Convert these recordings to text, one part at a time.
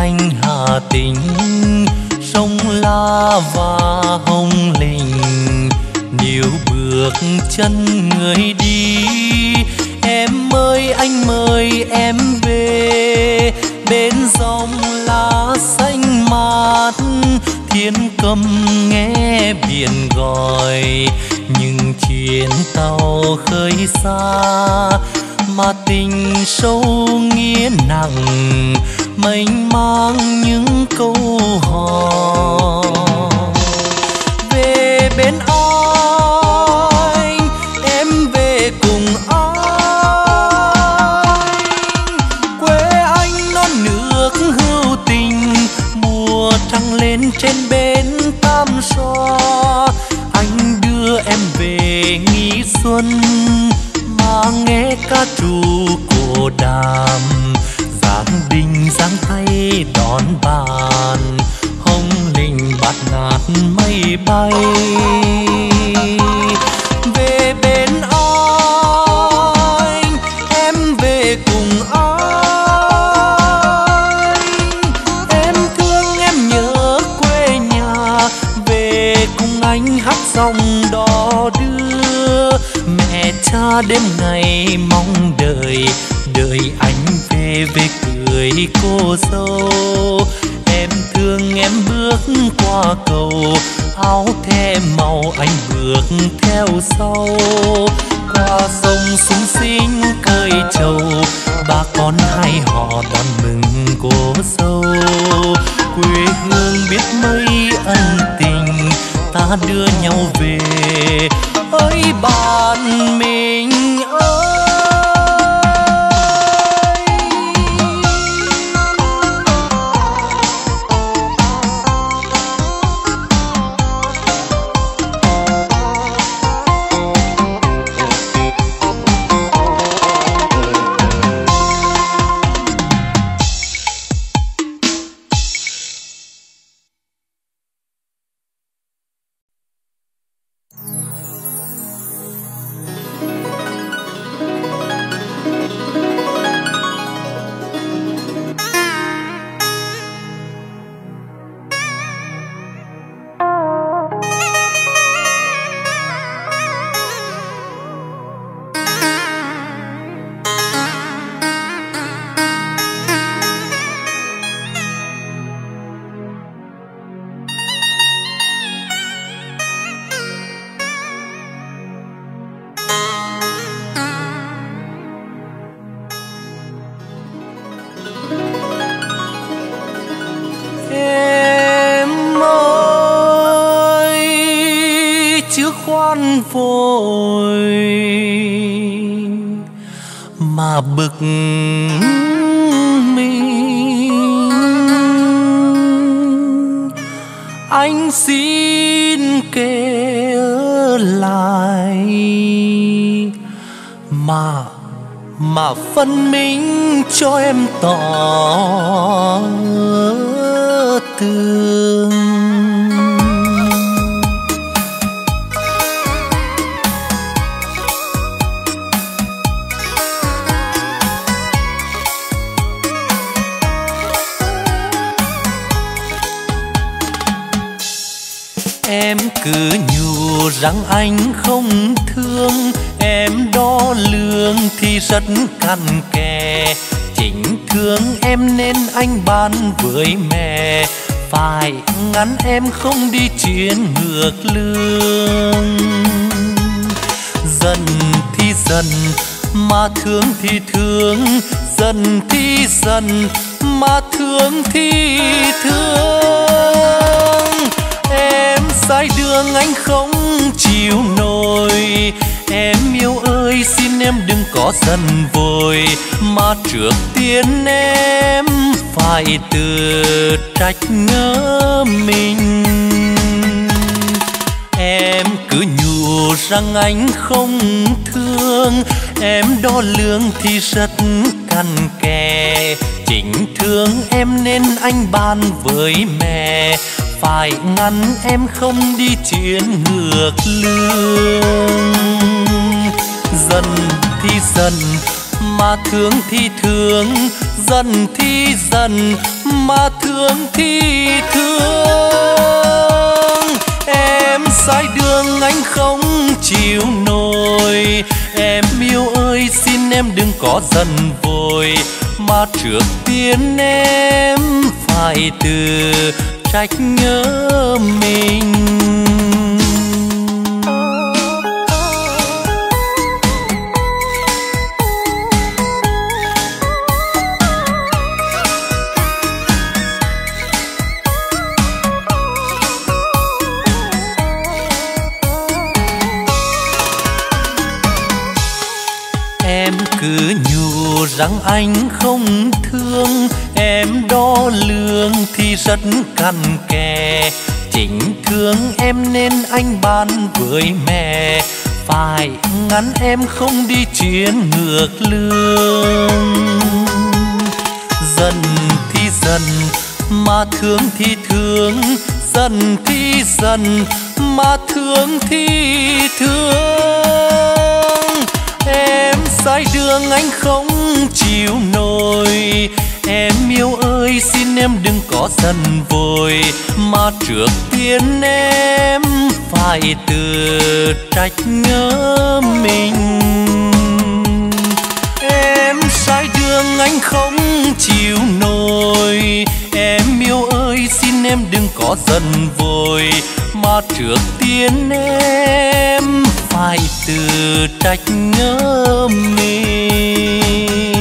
hương anh Hà Tĩnh, sông La và hồng linh nếu bước chân người đi, em ơi, anh mời em về. Bên dòng lá xanh mát, thiên cầm nghe biển gọi. Nhưng chuyến tàu khơi xa, mà tình sâu nghĩa nặng mênh mang những câu hò. Về bên anh, em về cùng anh. Quê anh non nước hữu tình, mùa trăng lên trên bến tam xoa anh đưa em về nghỉ xuân, mà nghe ca trù cổ đàm đình giáng tay đón bàn, hồng linh bạt ngạt mây bay. Về bên anh, em về cùng anh. Em thương, em nhớ quê nhà, về cùng anh hát dòng đò đưa. Mẹ cha đêm ngày mong đợi đợi anh về về cười cô dâu. Em thương em bước qua cầu, áo the màu anh bước theo sau. Qua sông súng xinh cơi trầu, ba con hai họ đón mừng cô dâu. Quê hương biết mấy ân tình, ta đưa nhau về. Ơi bạn mình ơi vội mà bực mình. Anh xin kể lại mà mà phân minh cho em tỏ anh không thương, em đo lường thì rất cằn kè. Chính thương em nên anh ban với mẹ, phải ngắn em không đi chuyến ngược lương. Dần thì dần mà thương thì thương. Dần thì dần mà thương thì thương. Em sai đường anh không chịu nổi em yêu ơi, xin em đừng có giận vội, mà trước tiên em phải tự trách nhớ mình. Em cứ nhủ rằng anh không thương, em đo lường thì rất cằn kè. Chính thương em nên anh ban với mẹ phải ngăn em không đi chuyến ngược lương. Dần thì dần mà thương thì thương. Dần thì dần mà thương thì thương. Em sai đường, anh không chịu nổi. Em yêu ơi, xin em đừng có dần vội. Mà trước tiên em phải từ trách nhớ mình. Em cứ nhủ rằng anh không rất cằn kè. Chính thương em nên anh ban với mẹ. Phải ngắn em không đi chuyến ngược lương. Dần thì dần, mà thương thì thương. Dần thì dần, mà thương thì thương. Em sai đường anh không chịu nổi. Em yêu ơi em đừng có giận vội, mà trước tiên em phải tự trách nhớ mình. Em sai đường anh không chịu nổi, em yêu ơi xin em đừng có giận vội, mà trước tiên em phải tự trách nhớ mình.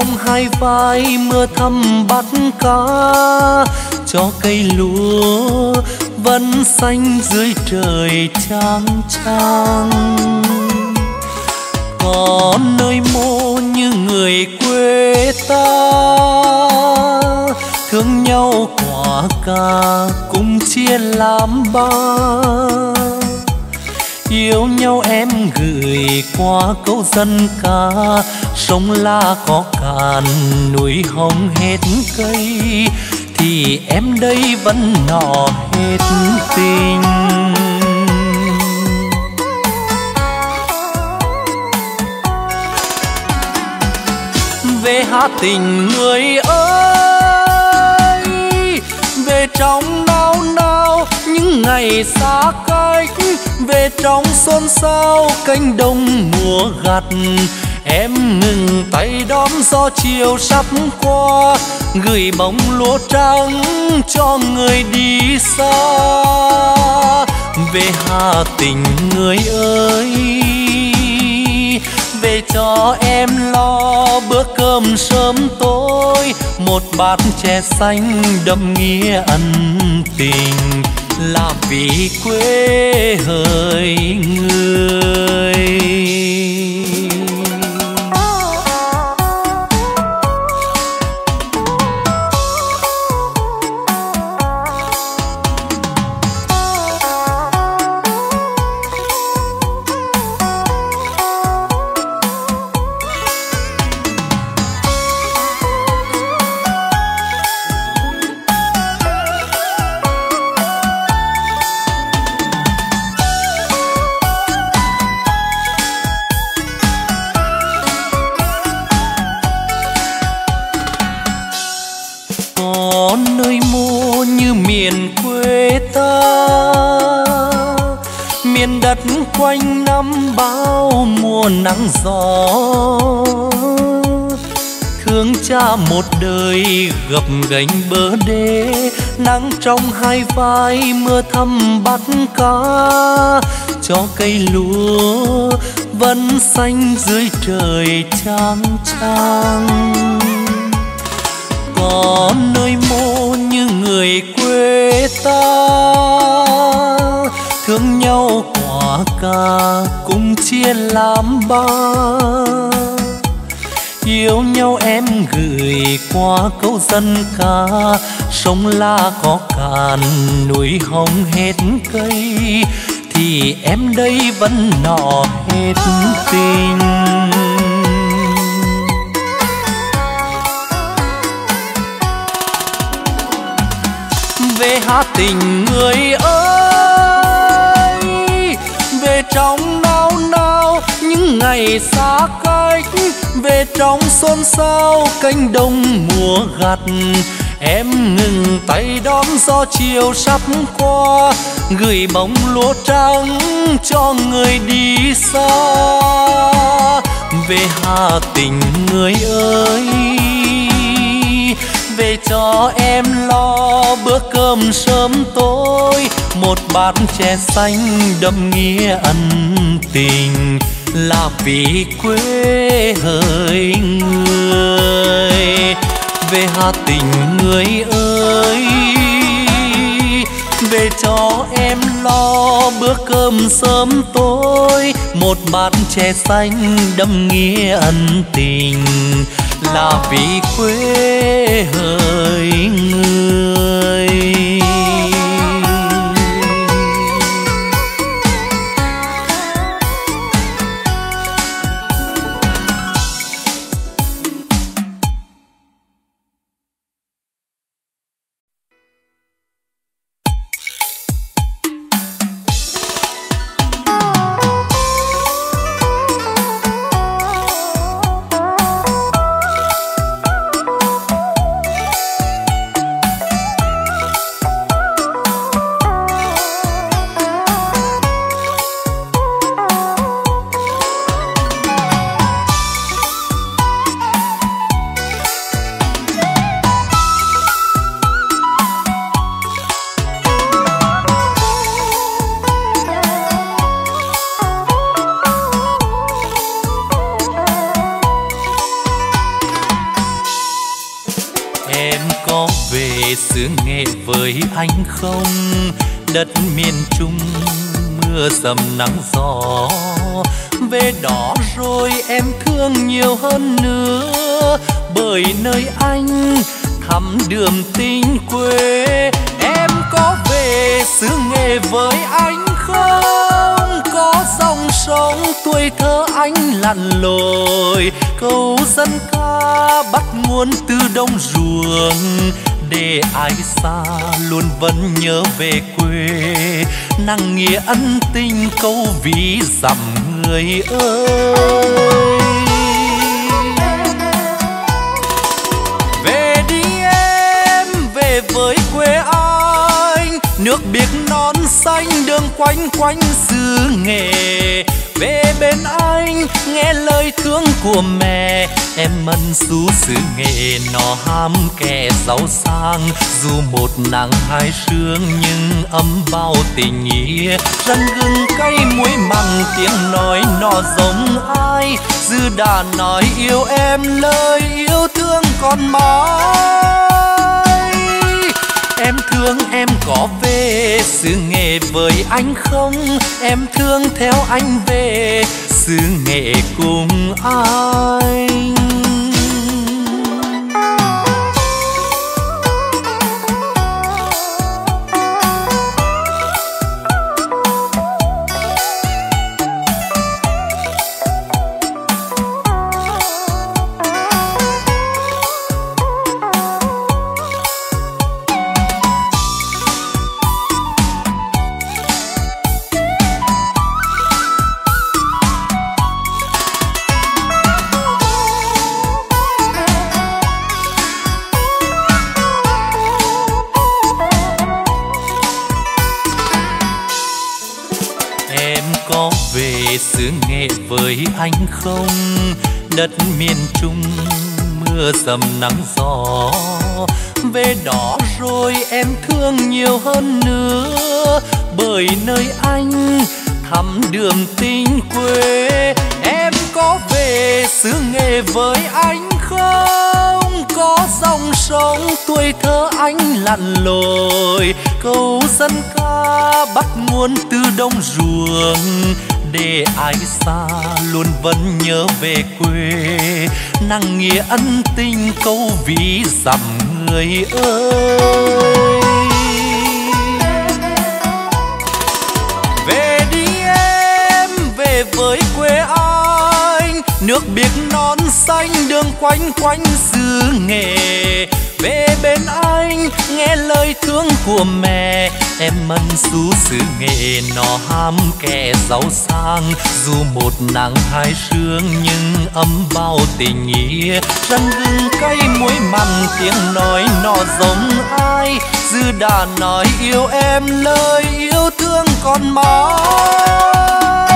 Nắng trong hai vai mưa thăm bắt cá. Cho cây lúa vẫn xanh dưới trời trang trang có nơi mô như người quê ta, thương nhau quả cà cùng chia làm ba. Yêu nhau em gửi qua câu dân ca sông la có cạn, núi hồng hết cây, thì em đây vẫn nọ hết tình. Về hà tình người ơi, về trong nao nao những ngày xa cách. Về trong xôn xao, cánh đồng mùa gặt em ngừng tay đón gió chiều sắp qua, gửi bóng lúa trắng cho người đi xa. Về hà tình người ơi, về cho em lo bữa cơm sớm tối. Một bát chè xanh đậm nghĩa ân tình, là vì quê hơi người. Quanh năm bao mùa nắng gió. Thương cha một đời gập gánh bờ đê, nắng trong hai vai mưa thăm bắt cá. Cho cây lúa vẫn xanh dưới trời trang trang có nơi mô như người quê ta, thương nhau hoa ca cùng chia làm ba. Yêu nhau em gửi qua câu dân ca, sông la có cạn, núi hồng hết cây. Thì em đây vẫn nọ hết tình. Về hát tình người ơi ngày xa cách, về trong xôn xao cánh đồng mùa gặt. Em ngừng tay đón gió chiều sắp qua, gửi bóng lúa trắng cho người đi xa. Về hà tình người ơi, về cho em lo bữa cơm sớm tối. Một bát chè xanh đậm nghĩa ân tình là vì quê hỡi người. Về hà tình người ơi, về cho em lo bữa cơm sớm tối. Một bát chè xanh đâm nghĩa ân tình, là vì quê hỡi người. Nặng nghĩa ân tình câu ví dặm người ơi. Về đi em, về với quê anh, nước biếc non xanh đường quanh quanh xứ nghề. Về bên anh, nghe lời thương của mẹ. Em mân xú xứ nghệ nó ham kẻ giàu sang. Dù một nắng hai sương nhưng ấm bao tình nghĩa. Răng gừng cay muối mặn tiếng nói nó giống ai. Dư đã nói yêu em lời yêu thương còn mãi. Em thương em có về xứ nghệ với anh không? Em thương theo anh về xứ nghệ cùng anh. Đường tình quê. Em có về xứ nghệ với anh không? Có dòng sông tuổi thơ anh lặn lội. Câu dân ca bắt nguồn từ đông ruộng. Để ai xa luôn vẫn nhớ về quê. Nặng nghĩa ân tình câu ví dặm người ơi. Với quê anh. Nước biếc non xanh đường quanh quanh xứ nghề. Về bên anh, nghe lời thương của mẹ. Em mân xú xứ nghệ nó ham kẻ giàu sang. Dù một nắng hai sương nhưng ấm bao tình nghĩa. Răng gừng cay muối mặn, tiếng nói nó giống ai. Dư đã nói yêu em, lời yêu thương còn mãi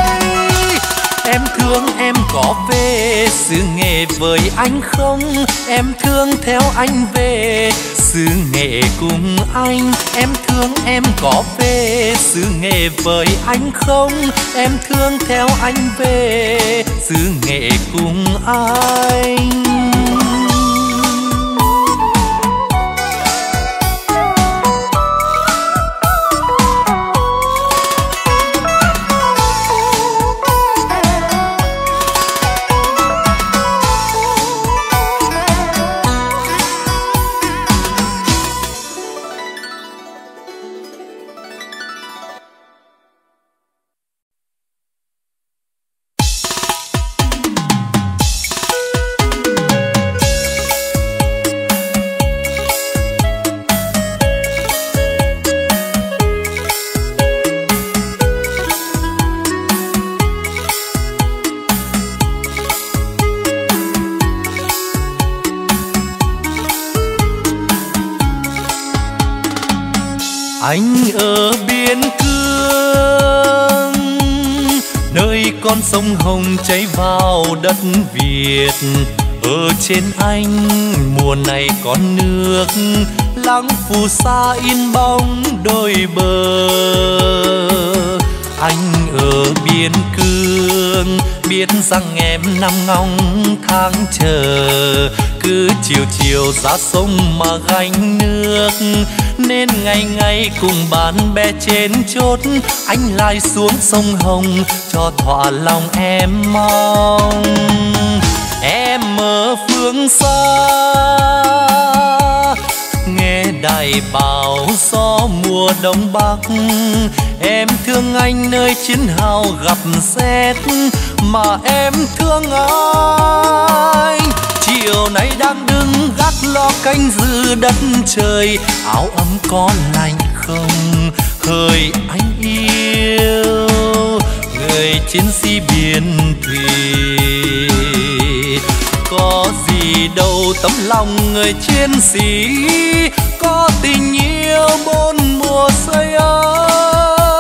em thương em có về xứ nghệ với anh không? Em thương theo anh về xứ nghệ cùng anh. Em thương em có về xứ nghệ với anh không? Em thương theo anh về xứ nghệ cùng anh. Con sông hồng chảy vào đất việt. Ở trên anh, mùa này có nước lắng phù sa in bóng đôi bờ. Anh ở biên cương, biết rằng em nằm ngóng tháng chờ. Cứ chiều chiều ra sông mà gánh nước nên ngày ngày cùng bạn bè trên chốt. Anh lại xuống sông hồng, cho thỏa lòng em mong. Em ở phương xa đại đài gió mùa đông bắc. Em thương anh nơi chiến hào gặp xét, mà em thương anh chiều nay đang đứng gác lo canh giữ đất trời, áo ấm có lạnh không? Hỡi anh yêu, người chiến sĩ biên thùy. Có gì đâu tấm lòng người chiến sĩ có tình yêu bốn mùa say ấm.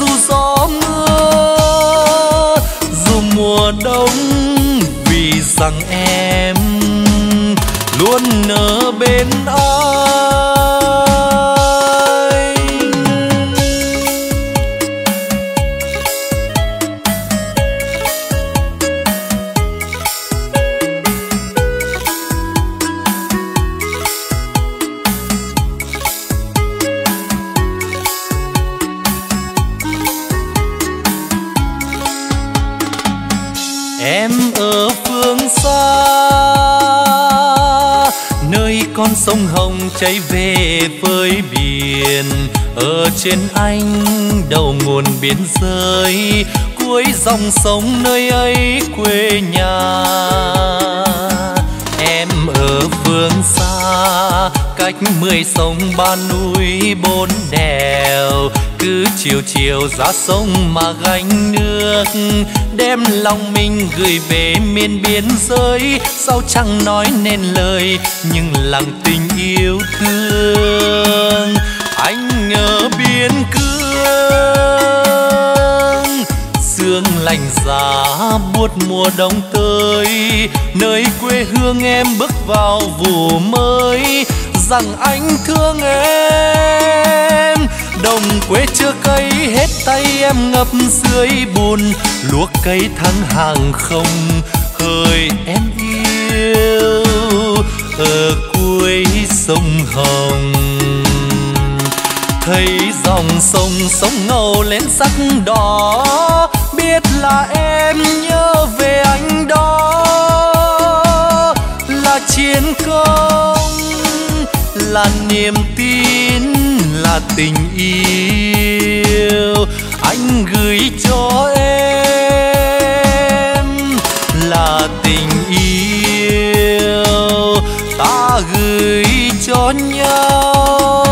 Dù gió mưa, dù mùa đông, vì rằng em luôn ở bên anh chạy về với biển. Ở trên anh đầu nguồn biên giới cuối dòng sông nơi ấy quê nhà em ở phương xa, cách mười sông ba núi, bốn đèo. Cứ chiều chiều ra sông mà gánh nước, đem lòng mình gửi về miền biên giới. Sao chẳng nói nên lời, nhưng lòng tình yêu thương. Anh ở biên cương sương lạnh giá buốt mùa đông tới nơi quê hương em bước vào vụ mới, rằng anh thương em. Đồng quê chưa cây hết tay em ngập dưới bùn luộc cây thắng hàng không hơi em yêu. Ở cuối sông hồng, thấy dòng sông sông ngầu lên sắc đỏ biết là em nhớ về anh đó, là chiến công, là niềm tin, là tình yêu. Anh gửi cho em là tình yêu, ta gửi cho nhau.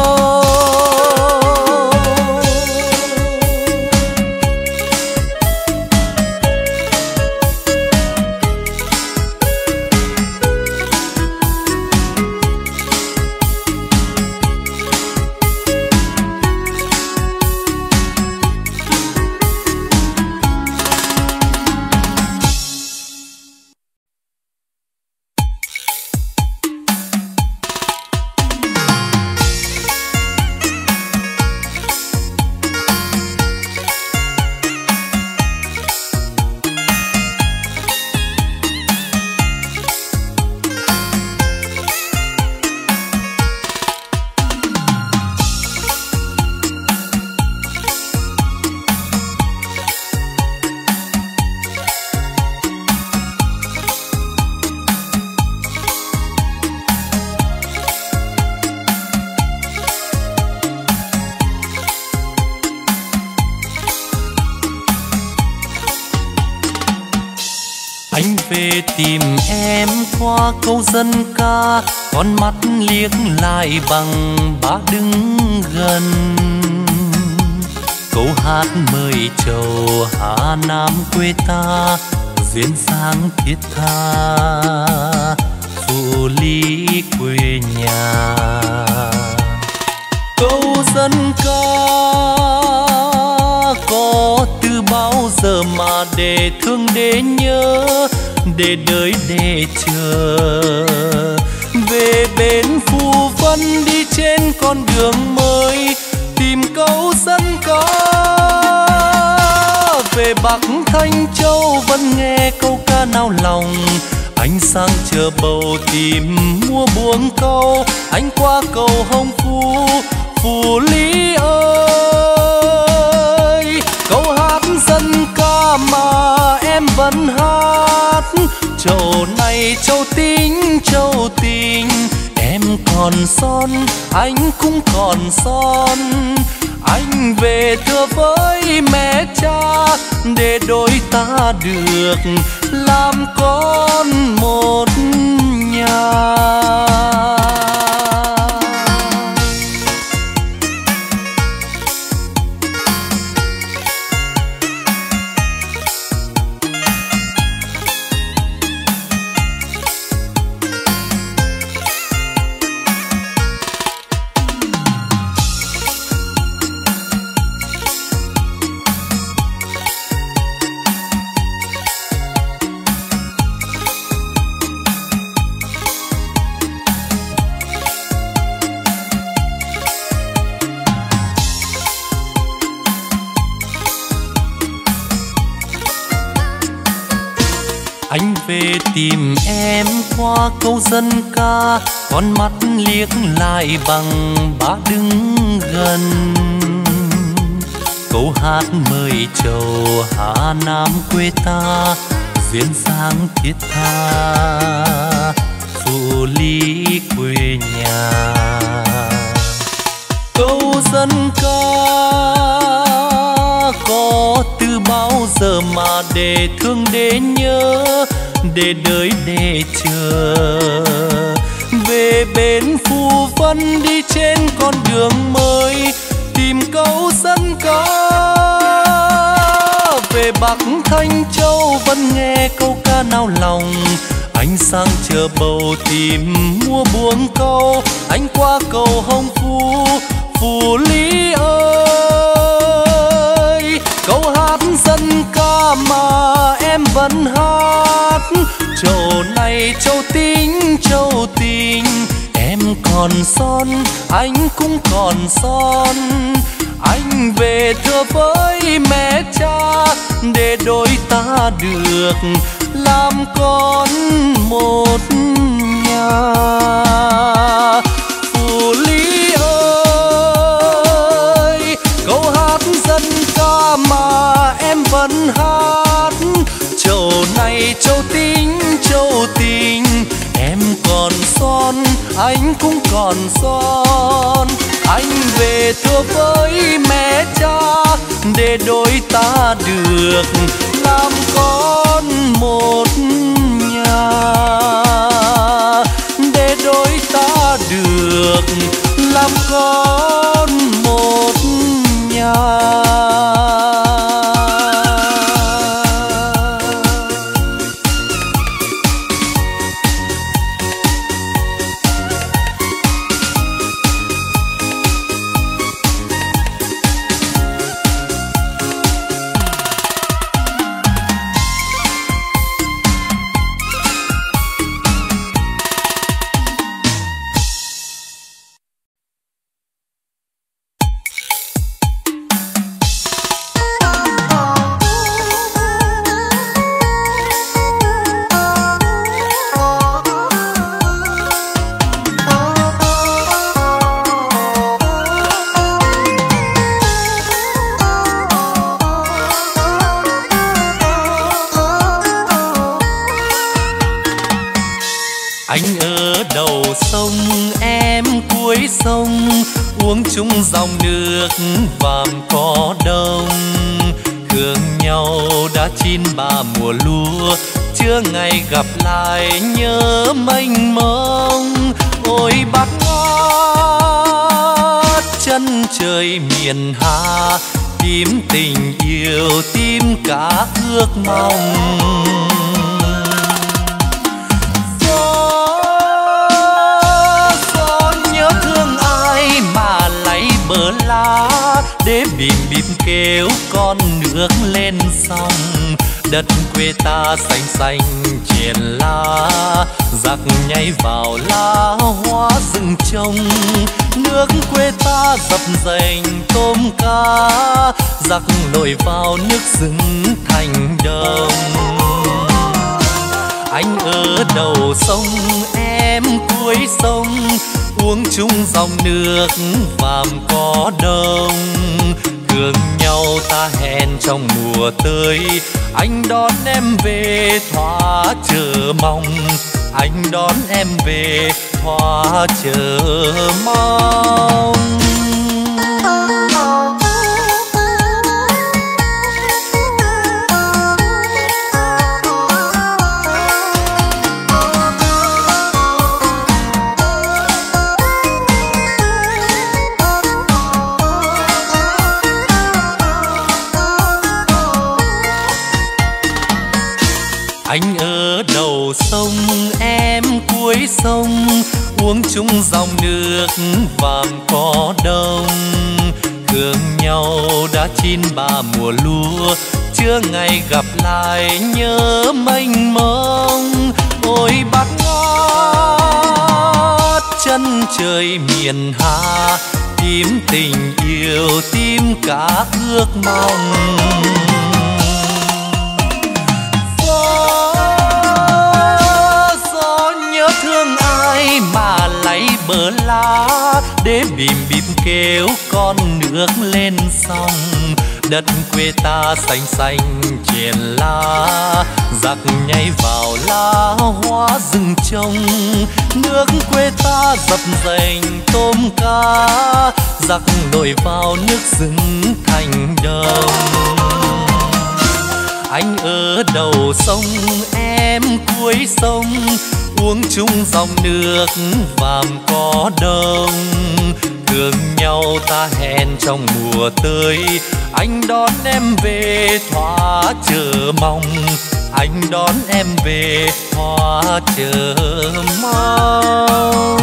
Dân ca, con mắt liếc lại bằng bá đứng gần. Câu hát mời trầu hà nam quê ta duyên dáng thiết tha. Phụ ly quê nhà. Câu dân ca có từ bao giờ mà để thương để nhớ? Để đợi để chờ. Về bên phù vân đi trên con đường mới, tìm câu dân ca về bắc thanh châu vẫn nghe câu ca nao lòng anh sang chờ bầu tìm mua buông câu. Anh qua cầu hồng phú phù lý ơi, câu hát dân ca mà em vẫn hát. Châu này châu tính, châu tình, em còn son, anh cũng còn son. Anh về thưa với mẹ cha, để đôi ta được làm con. Dân ca, con mắt liếc lại bằng ba đứng gần. Câu hát mời chầu hà nam quê ta duyên dáng thiết tha. Phụ lý quê nhà. Câu dân ca có từ bao giờ mà để thương để nhớ? Để đợi để chờ. Về bên phù vân đi trên con đường mới, tìm câu dân ca. Về bắc thanh châu vẫn nghe câu ca nao lòng anh sang chờ bầu tìm mua buông câu. Anh qua cầu hồng phu phù lý ơi câu dân ca mà em vẫn hát. Châu này châu tính, châu tình, em còn son, anh cũng còn son. Anh về thưa với mẹ cha, để đôi ta được làm con một nhà. Phù lý ơi! Vẫn hát. Châu này châu tính, châu tình, em còn son, anh cũng còn son. Anh về thưa với mẹ cha, để đôi ta được làm con một nhà. Để đôi ta được làm con một nhà. Con nước lên sông, đất quê ta xanh xanh triển lá, giặc nhảy vào lá hoa rừng trông nước quê ta dập dềnh tôm cá, giặc nổi vào nước rừng thành đồng. Anh ở đầu sông, em cuối sông uống chung dòng nước vàm có đông. Thương nhau ta hẹn trong mùa tới anh đón em về thỏa chờ mong. Anh đón em về thỏa chờ mong.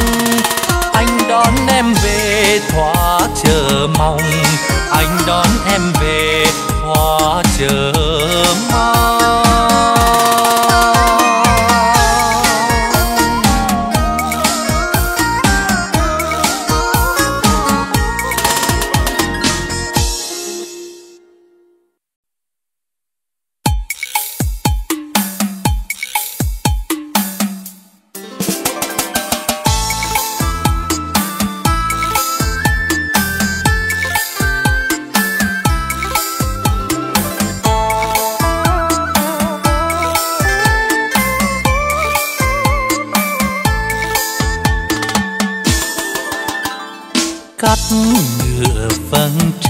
Anh đón em về thỏa chờ mong. Anh đón em về thỏa chờ mong.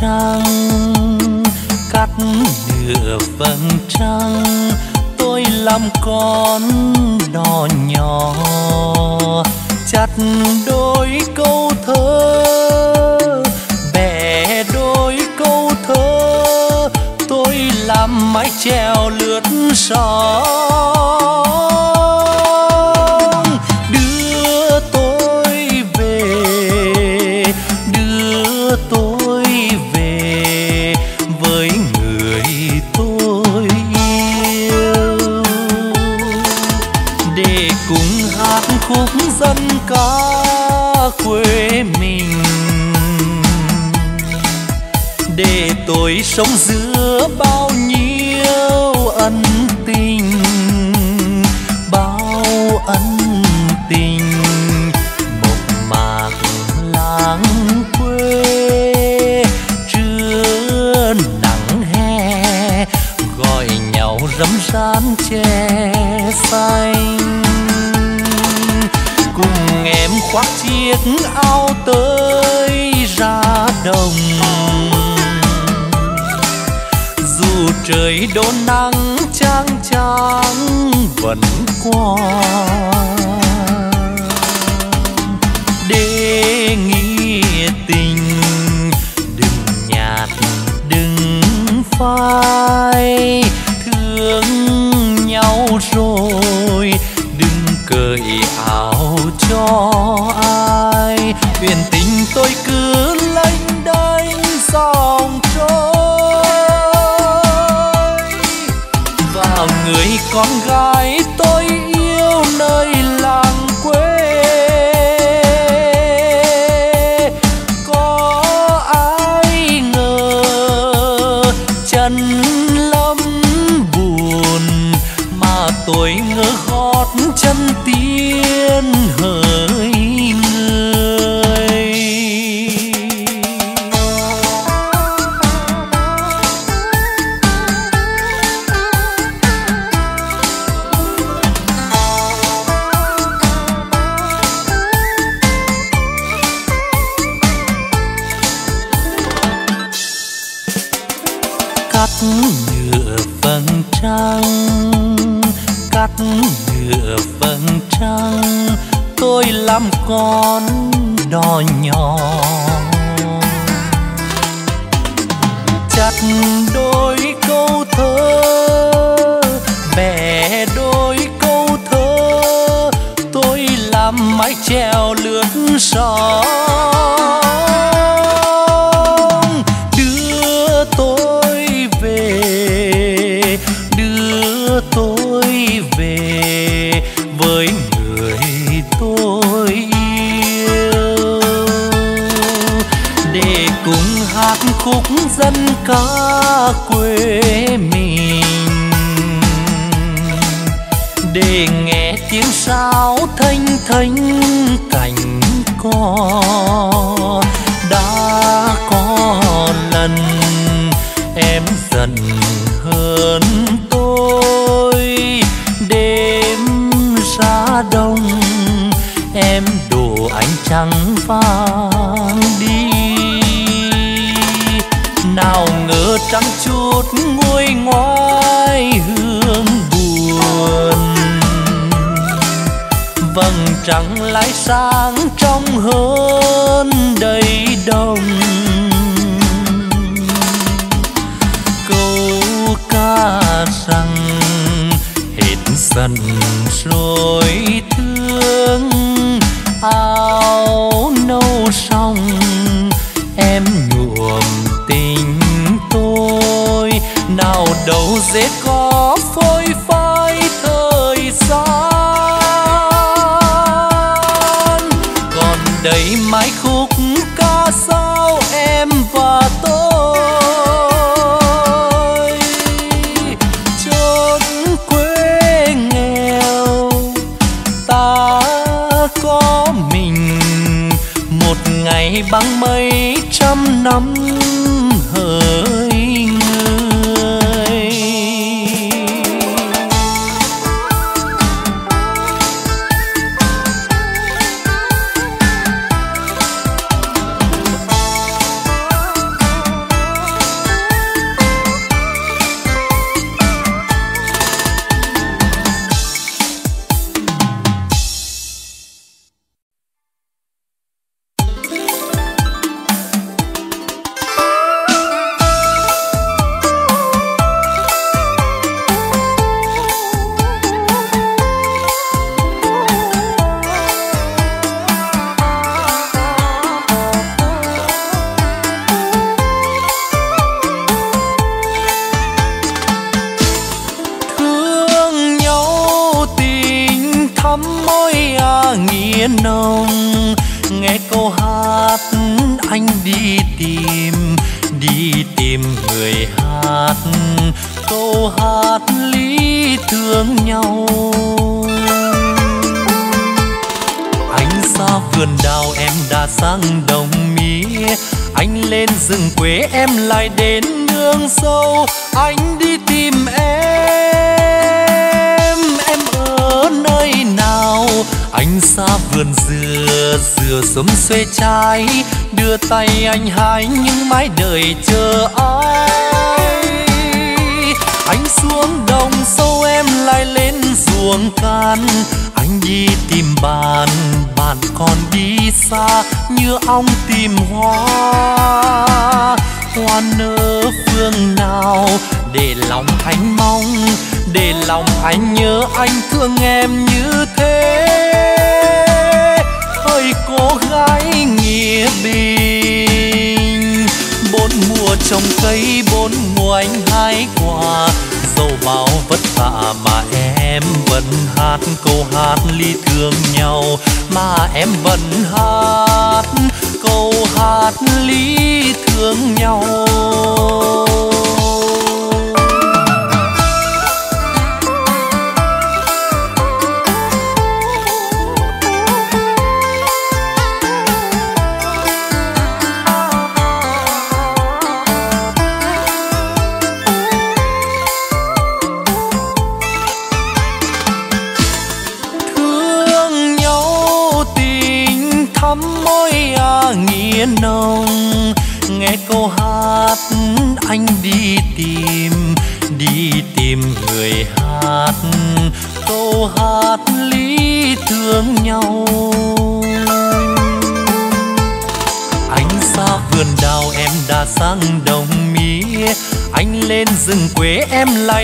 trăng, cắt nửa vầng trăng, tôi làm con đò nhỏ, chặt đôi câu thơ, bẻ đôi câu thơ, tôi làm mái chèo lướt sóng. tôi sống giữa bao nhiêu ân tình, bao ân tình mộc mạc lãng quê trưa nắng hè, gọi nhau rấm rán che xanh. Cùng em khoác chiếc áo tơi trời đổ nắng chang chang vẫn qua.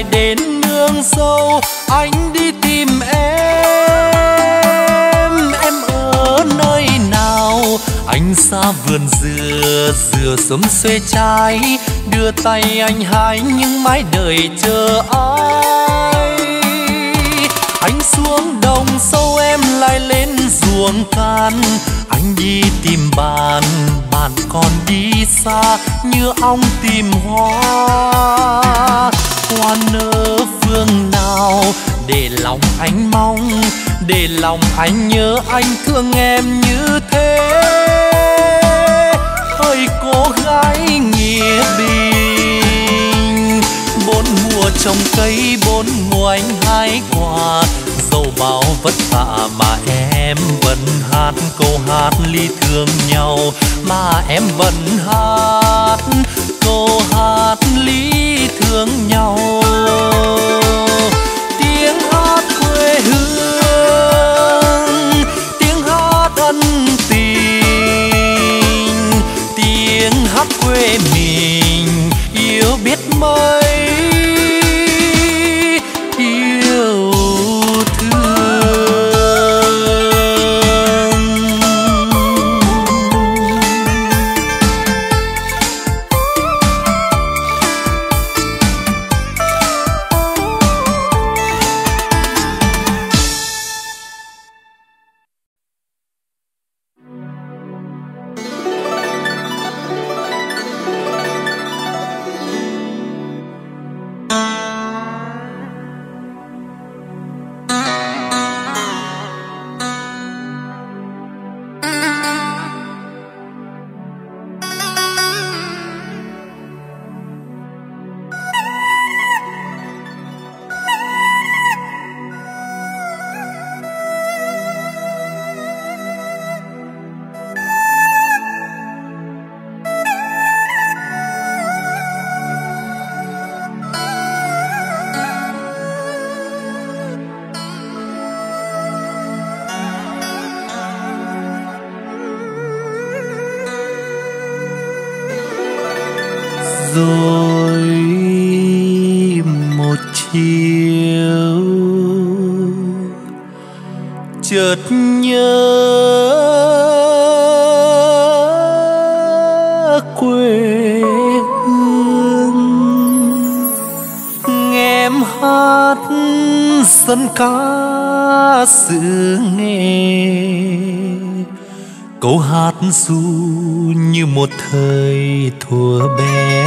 Lại đến nương sâu, anh đi tìm em. Em ở nơi nào? Anh xa vườn dừa dừa sớm xuê trái đưa tay anh hái nhưng mãi đợi chờ ai? Anh xuống đồng sâu em lại lên ruộng can anh đi tìm bạn bạn còn đi xa như ong tìm hoa. Hoa nở phương nào để lòng anh mong, để lòng anh nhớ anh thương em như thế. Hơi cô gái nghĩa bình, bốn mùa trồng cây, bốn mùa anh hái quả. Dẫu bao vất vả mà em vẫn hát câu hát ly thương nhau mà em vẫn hát. Câu hát lý thương nhau. Tiếng hát quê hương, tiếng hát ân tình, tiếng hát quê mình. Yêu biết mấy rồi một chiều. Chợt nhớ quê hương nghe em hát dân ca xưa nghề câu hát ru như một thời thuở bé.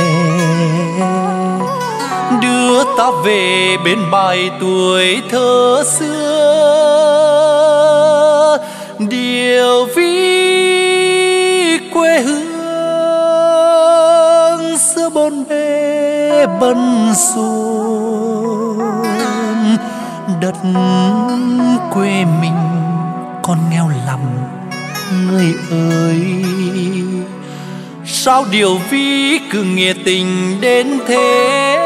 Đưa ta về bên bài tuổi thơ xưa. Điều ví quê hương xưa bôn bê bần xuôi đất quê mình con nghèo lắm người ơi. Sao điều vi cứ nghĩa tình đến thế?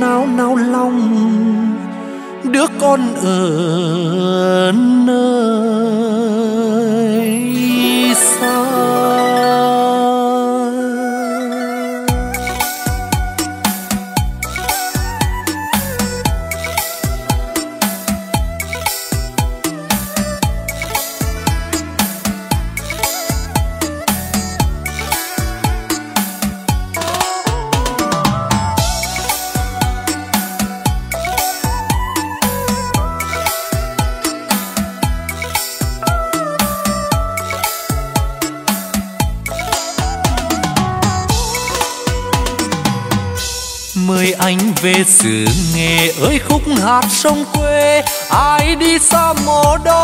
Nao nao lòng đứa con ở nơi về xứ nghề ơi, khúc hát sông quê, ai đi xa mồ đó?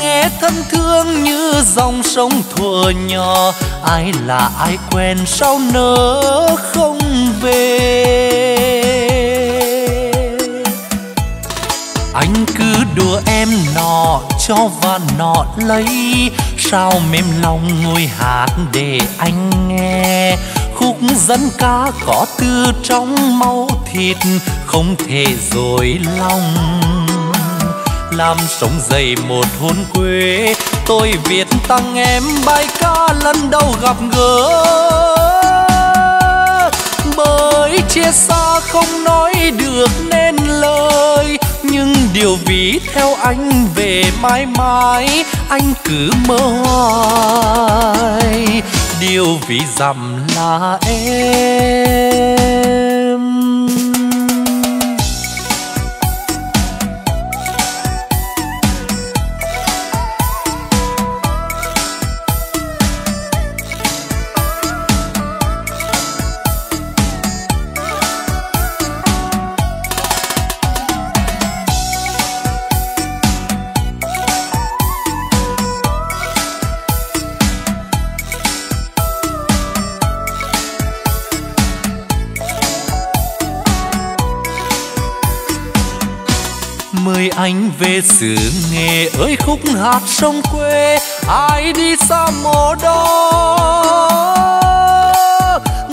Nghe thân thương như dòng sông thuở nhỏ, ai là ai quen sao nỡ không về? Anh cứ đùa em nọ cho và nọ lấy, sao mềm lòng ngồi hát để anh nghe? Khúc dân ca có từ trong máu thịt, không thể dối lòng. Làm sống dậy một thôn quê, tôi viết tặng em bài ca lần đầu gặp gỡ. Bởi chia xa không nói được nên lời nhưng điều ví theo anh về mãi mãi, anh cứ mơ hoài. Điều vì dặm là em. Anh nghe ơi khúc hát sông quê, ai đi xa mồ đó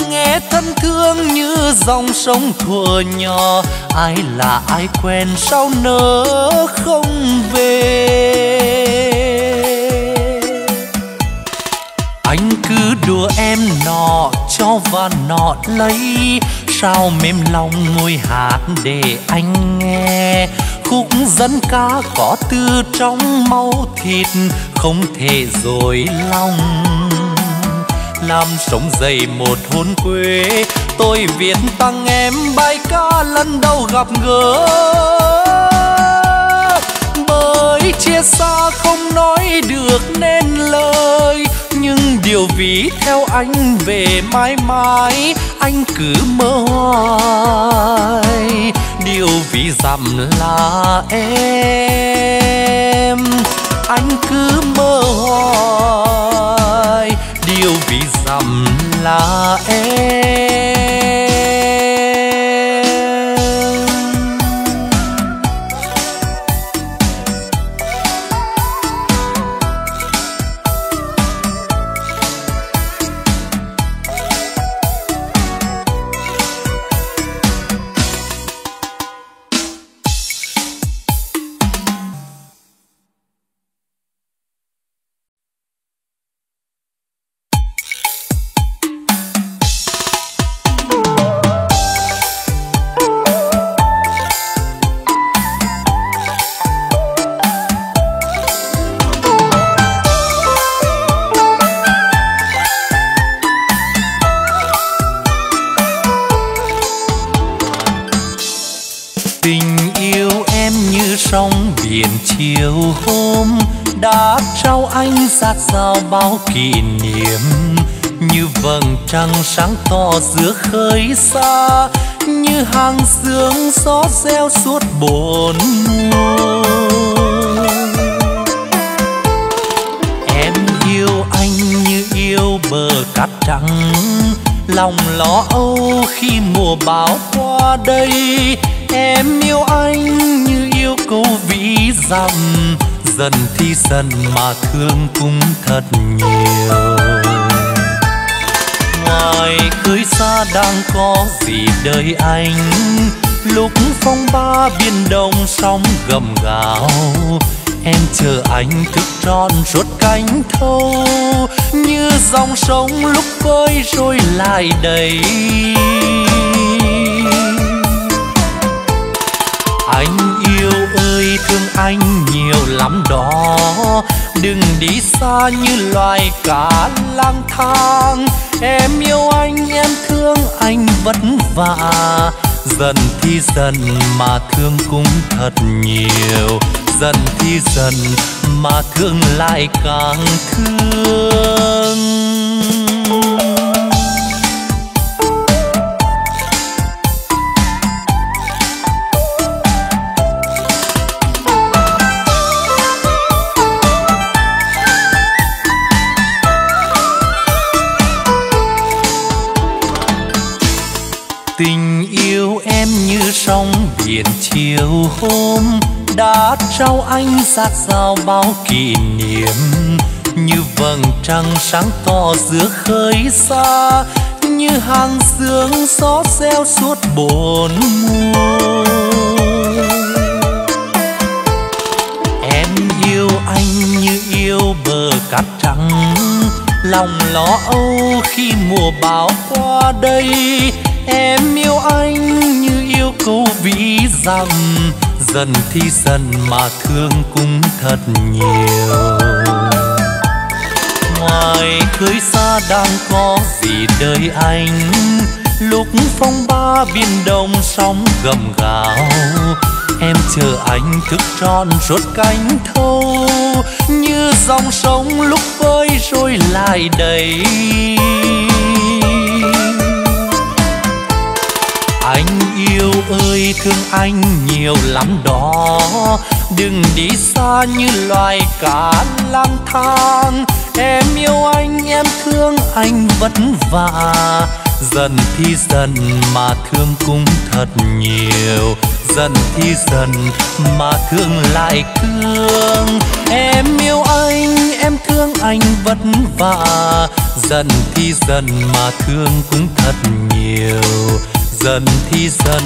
nghe thân thương như dòng sông thuở nhỏ, ai là ai quen sao nỡ không về? Anh cứ đùa em nọ cho và nọ lấy, sao mềm lòng ngồi hát để anh nghe? Khúc dân ca có từ trong máu thịt, không thể dối lòng. Làm sống dậy một hôn quê, tôi viết tặng em bài ca lần đầu gặp gỡ. Bởi chia xa không nói được nên lời nhưng điều vì theo anh về mãi mãi, anh cứ mơ hoài. Điều vì dặm là em, anh cứ mơ hoài. Điều vì dặm là em. To giữa khơi xa, như hàng sương gió reo suốt bốn mùa em yêu anh như yêu bờ cát trắng, lòng lo âu khi mùa bão qua đây. Em yêu anh như yêu câu vĩ dặm dần thì dần mà thương cũng thật nhiều ngoài cưới xa đang có gì đời anh. Lúc phong ba biển đông sóng gầm gào, em chờ anh thức tròn suốt cánh thâu. Như dòng sông lúc vơi rồi lại đầy. Anh yêu ơi, thương anh nhiều lắm đó. Đừng đi xa như loài cá lang thang em yêu anh, em thương anh vất vả. Dần thì dần mà thương cũng thật nhiều. Dần thì dần mà thương lại càng thương. Em như sóng biển chiều hôm đã trao anh sát sao bao kỷ niệm. Như vầng trăng sáng to giữa khơi xa, như hàng sương gió reo suốt bốn mùa. Em yêu anh như yêu bờ cát trắng, lòng lo âu khi mùa bão qua đây. Em yêu anh như câu vĩ rằng dần thì dần mà thương cũng thật nhiều. Ngoài khơi xa đang có gì đời anh, lúc phong ba biển đông sóng gầm gào. Em chờ anh thức tròn rốt cánh thâu, như dòng sông lúc vơi rồi lại đầy. Anh yêu ơi, thương anh nhiều lắm đó. Đừng đi xa như loài cá lang thang. Em yêu anh, em thương anh vất vả. Dần thì dần mà thương cũng thật nhiều. Dần thì dần mà thương lại thương. Em yêu anh, em thương anh vất vả. Dần thì dần mà thương cũng thật nhiều dần thì dần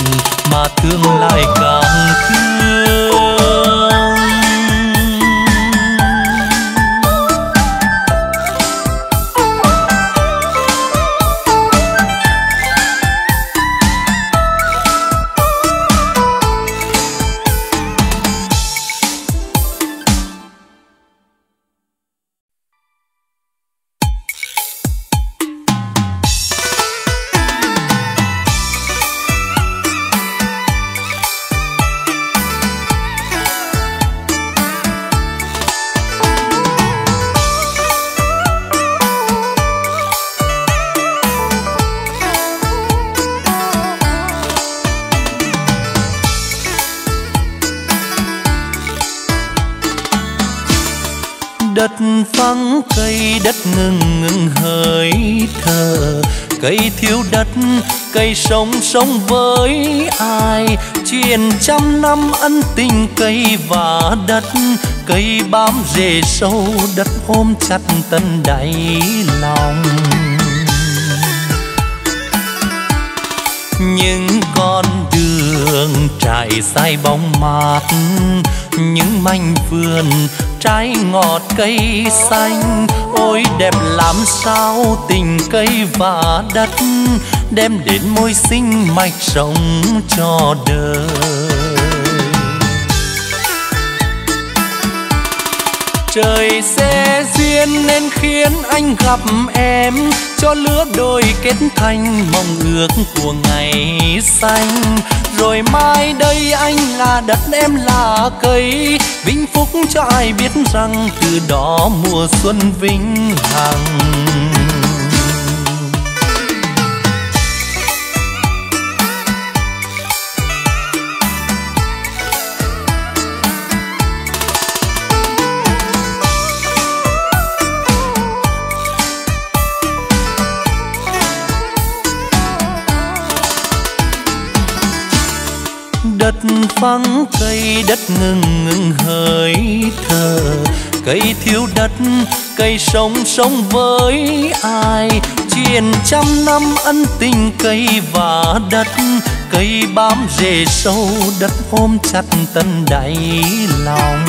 mà tương lai càng thương sống với ai? Chuyện trăm năm ân tình cây và đất, cây bám rễ sâu đất ôm chặt tân đáy lòng. Những con đường trải dài bóng mát, những mảnh vườn trái ngọt cây xanh, ôi đẹp làm sao tình cây và đất đem đến môi sinh mạch sống cho đời. Trời sẽ duyên nên khiến anh gặp em, cho lứa đôi kết thành mong ước của ngày xanh. Rồi mai đây anh là đất em là cây vinh phúc cho ai biết rằng từ đó mùa xuân vinh hằng. Vắng cây đất ngừng ngừng hơi thở. Cây thiếu đất, cây sống sống với ai? Truyền trăm năm ân tình cây và đất, cây bám rễ sâu đất ôm chặt tân đáy lòng.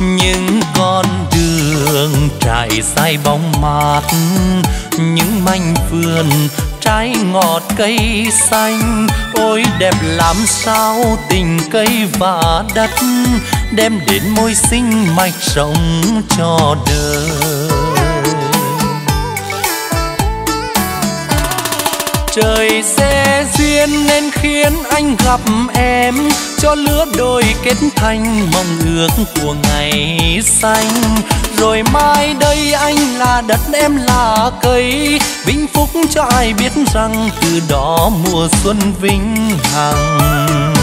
Những con đường trải dài bóng mát, những mảnh vườn trái ngọt cây xanh. Ôi, đẹp làm sao tình cây và đất đem đến môi sinh mạch sống cho đời. Trời sẽ duyên nên khiến anh gặp em cho lứa đôi kết thành mong ước của ngày xanh. Rồi mai đây anh là đất em là cây vinh phúc cho ai biết rằng từ đó mùa xuân vinh hằng.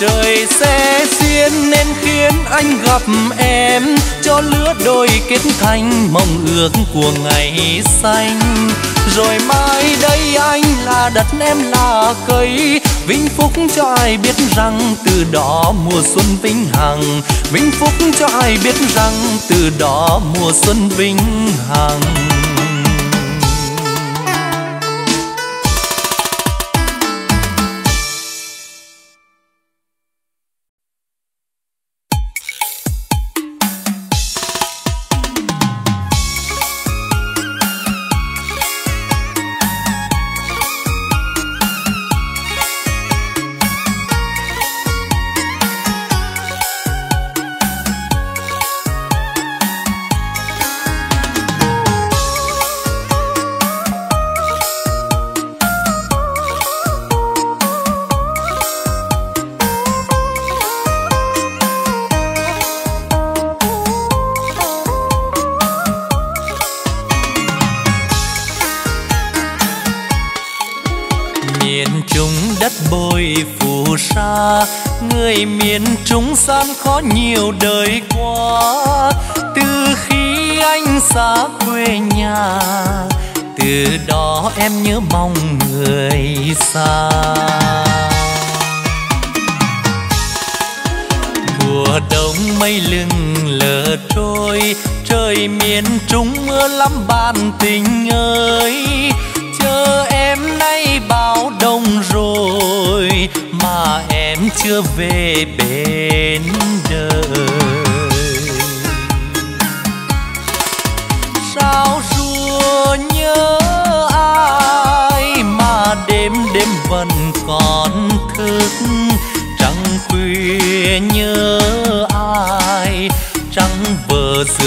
Trời sẽ duyên nên khiến anh gặp em, cho lứa đôi kết thành mong ước của ngày xanh rồi mai đây anh là đất em là cây. Vinh phúc cho ai biết rằng từ đó mùa xuân vinh hằng. Vinh phúc cho ai biết rằng từ đó mùa xuân vinh hằng.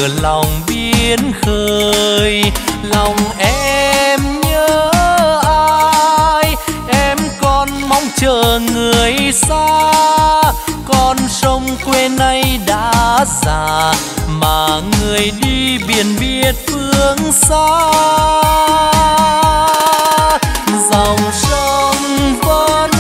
Lòng biến khơi, lòng em nhớ ai? Em còn mong chờ người xa, con sông quê nay đã già, mà người đi biển biết phương xa. Dòng sông vẫn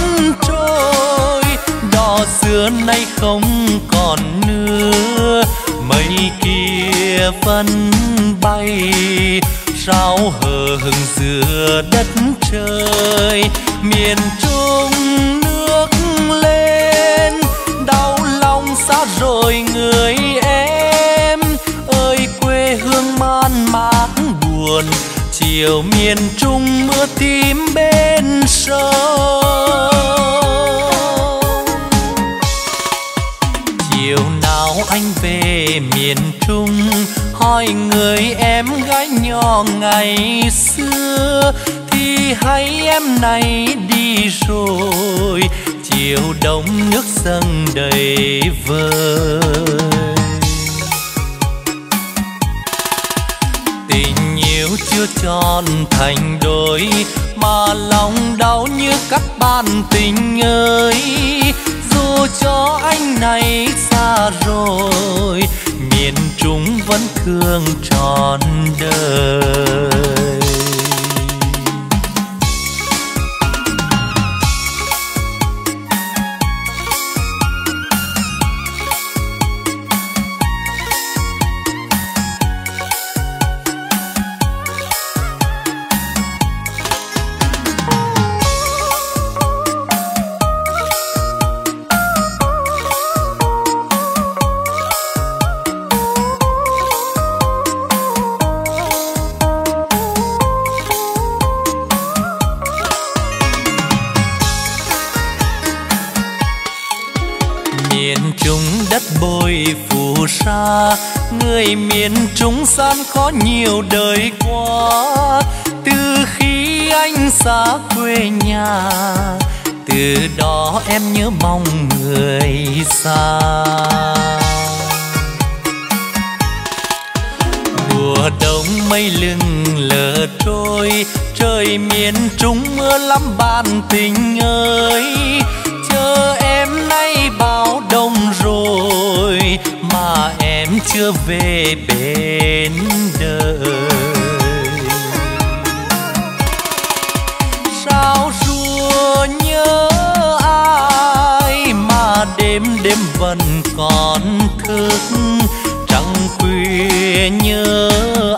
trôi, đò xưa nay không còn nữa mây kia vẫn bay sao hờ hừng giữa đất trời. Miền trung nước lên, đau lòng xa rồi người em. Ơi, quê hương man mác buồn, chiều miền trung mưa tím bên sông. Miền trung, hỏi người em gái nhỏ ngày xưa, thì hay em này đi rồi, chiều đông nước dâng đầy vơi. Tình yêu chưa tròn thành đôi, mà lòng đau như các bạn tình ơi cho anh này xa rồi miền trung vẫn thương trọn đời. Trung gian khó nhiều đời qua. Từ khi anh xa quê nhà, từ đó em nhớ mong người xa. Mùa đông mây lưng lờ trôi, trời miền trung mưa lắm bạn tình ơi. Chờ em nay bao đông rồi chưa về bên đời. Sao rùa nhớ ai mà đêm đêm vẫn còn thức? Trăng khuya nhớ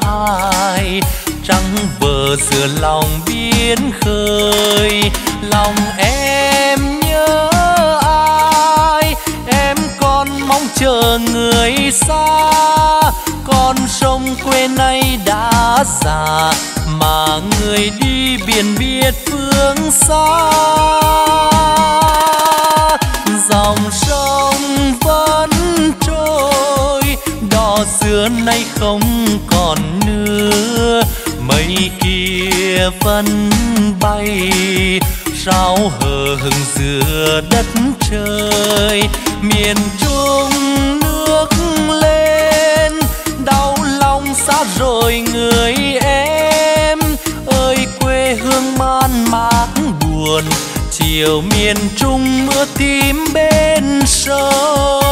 ai trăng bờ giữa lòng biến khơi. Lòng em chờ người xa, con sông quê nay đã già, mà người đi biển biết phương xa. Dòng sông vẫn trôi, đò xưa nay không còn nữa mây kia vẫn bay sao hờ hừng giữa đất trời. Miền trung nước lên, đau lòng xa rồi người em. Ơi, quê hương man mác buồn, chiều miền trung mưa tím bên sông.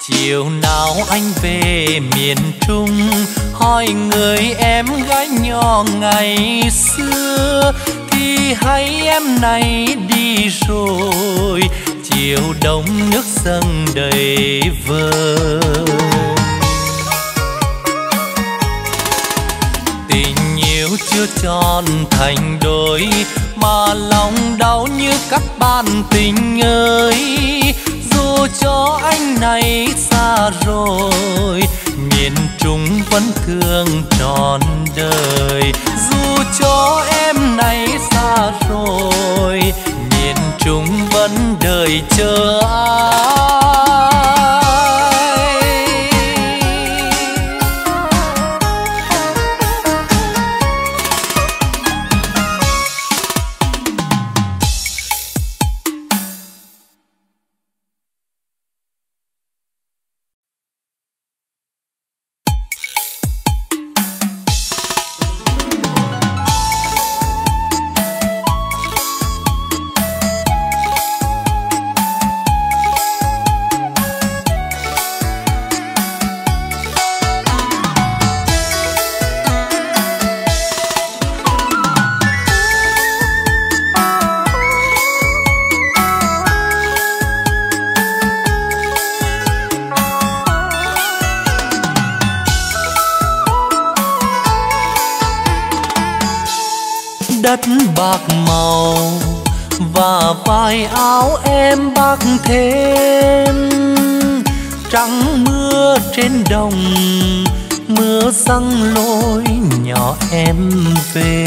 Chiều anh về miền trung, hỏi người em gái nhỏ ngày xưa. Thì hay em này đi rồi, chiều đông nước dâng đầy vơ tình yêu chưa tròn thành đôi, mà lòng đau như các bạn tình ơi cho anh này xa rồi. Miền trung vẫn thương trọn đời. Dù cho em này xa rồi, miền trung vẫn đợi chờ ai? Đồng mưa răng lối nhỏ em về.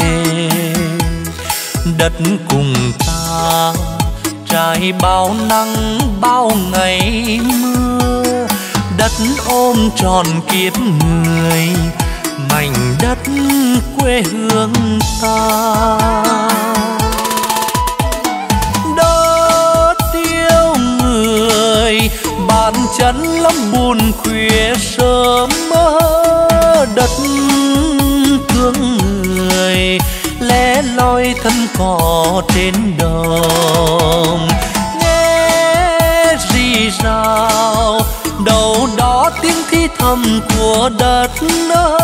Đất cùng ta trải bao nắng, bao ngày mưa. Đất ôm tròn kiếp người, mảnh đất quê hương ta. Chán lắm buồn khuya sớm mơ đất thương người, lẽ loi thân cỏ trên đồng. Nghe rì rào đâu đó tiếng thi thầm của đất nơ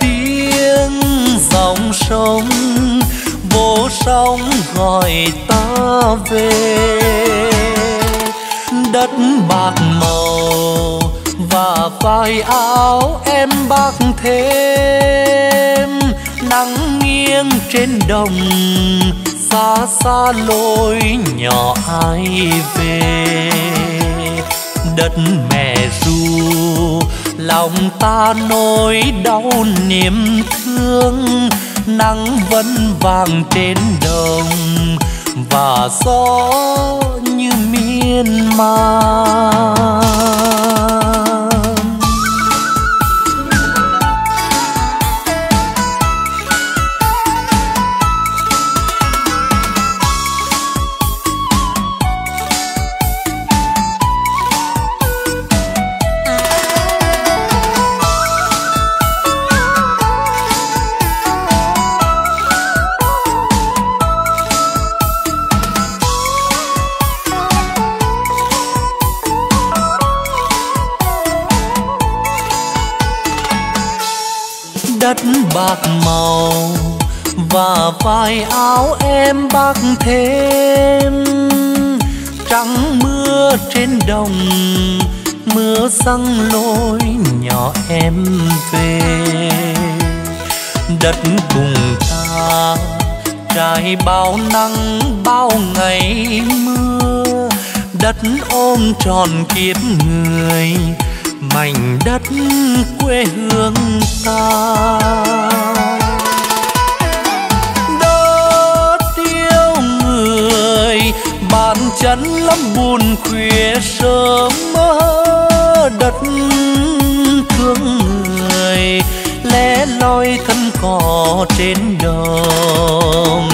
tiếng dòng sông vô sóng gọi ta về đất bạc màu, và vai áo em bạc thêm. Nắng nghiêng trên đồng, xa xa lối nhỏ ai về. Đất mẹ ru, lòng ta nỗi đau niềm thương. Nắng vẫn vàng trên đồng, và gió như miên bạc màu và vai áo em bạc thêm. Trắng mưa trên đồng, mưa răng lối nhỏ em về. Đất cùng ta, trải bao nắng, bao ngày mưa. Đất ôm tròn kiếp người mảnh đất quê hương ta. Đất yêu người, bàn chân lắm buồn khuya sớm mơ đất thương người. Lẽ loi thân cỏ trên đồng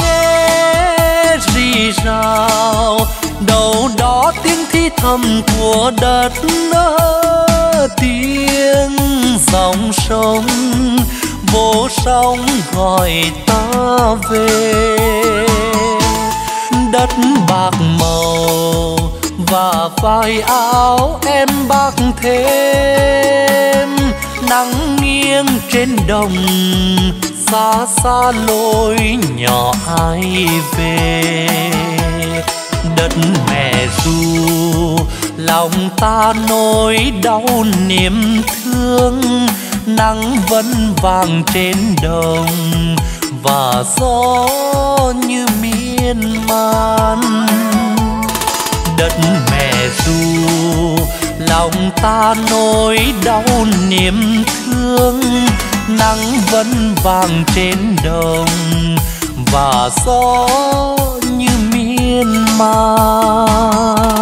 nghe rì rào. Đâu đó tiếng thi thầm của đất nơ tiếng dòng sông vô sóng gọi ta về. Đất bạc màu và vai áo em bạc thêm. Nắng nghiêng trên đồng, xa xa lối nhỏ ai về. Đất mẹ ru lòng ta nỗi đau niềm thương, nắng vẫn vàng trên đồng. Và gió như miên man. Đất mẹ ru, lòng ta nỗi đau niềm thương, nắng vẫn vàng trên đồng. Và gió như miên man.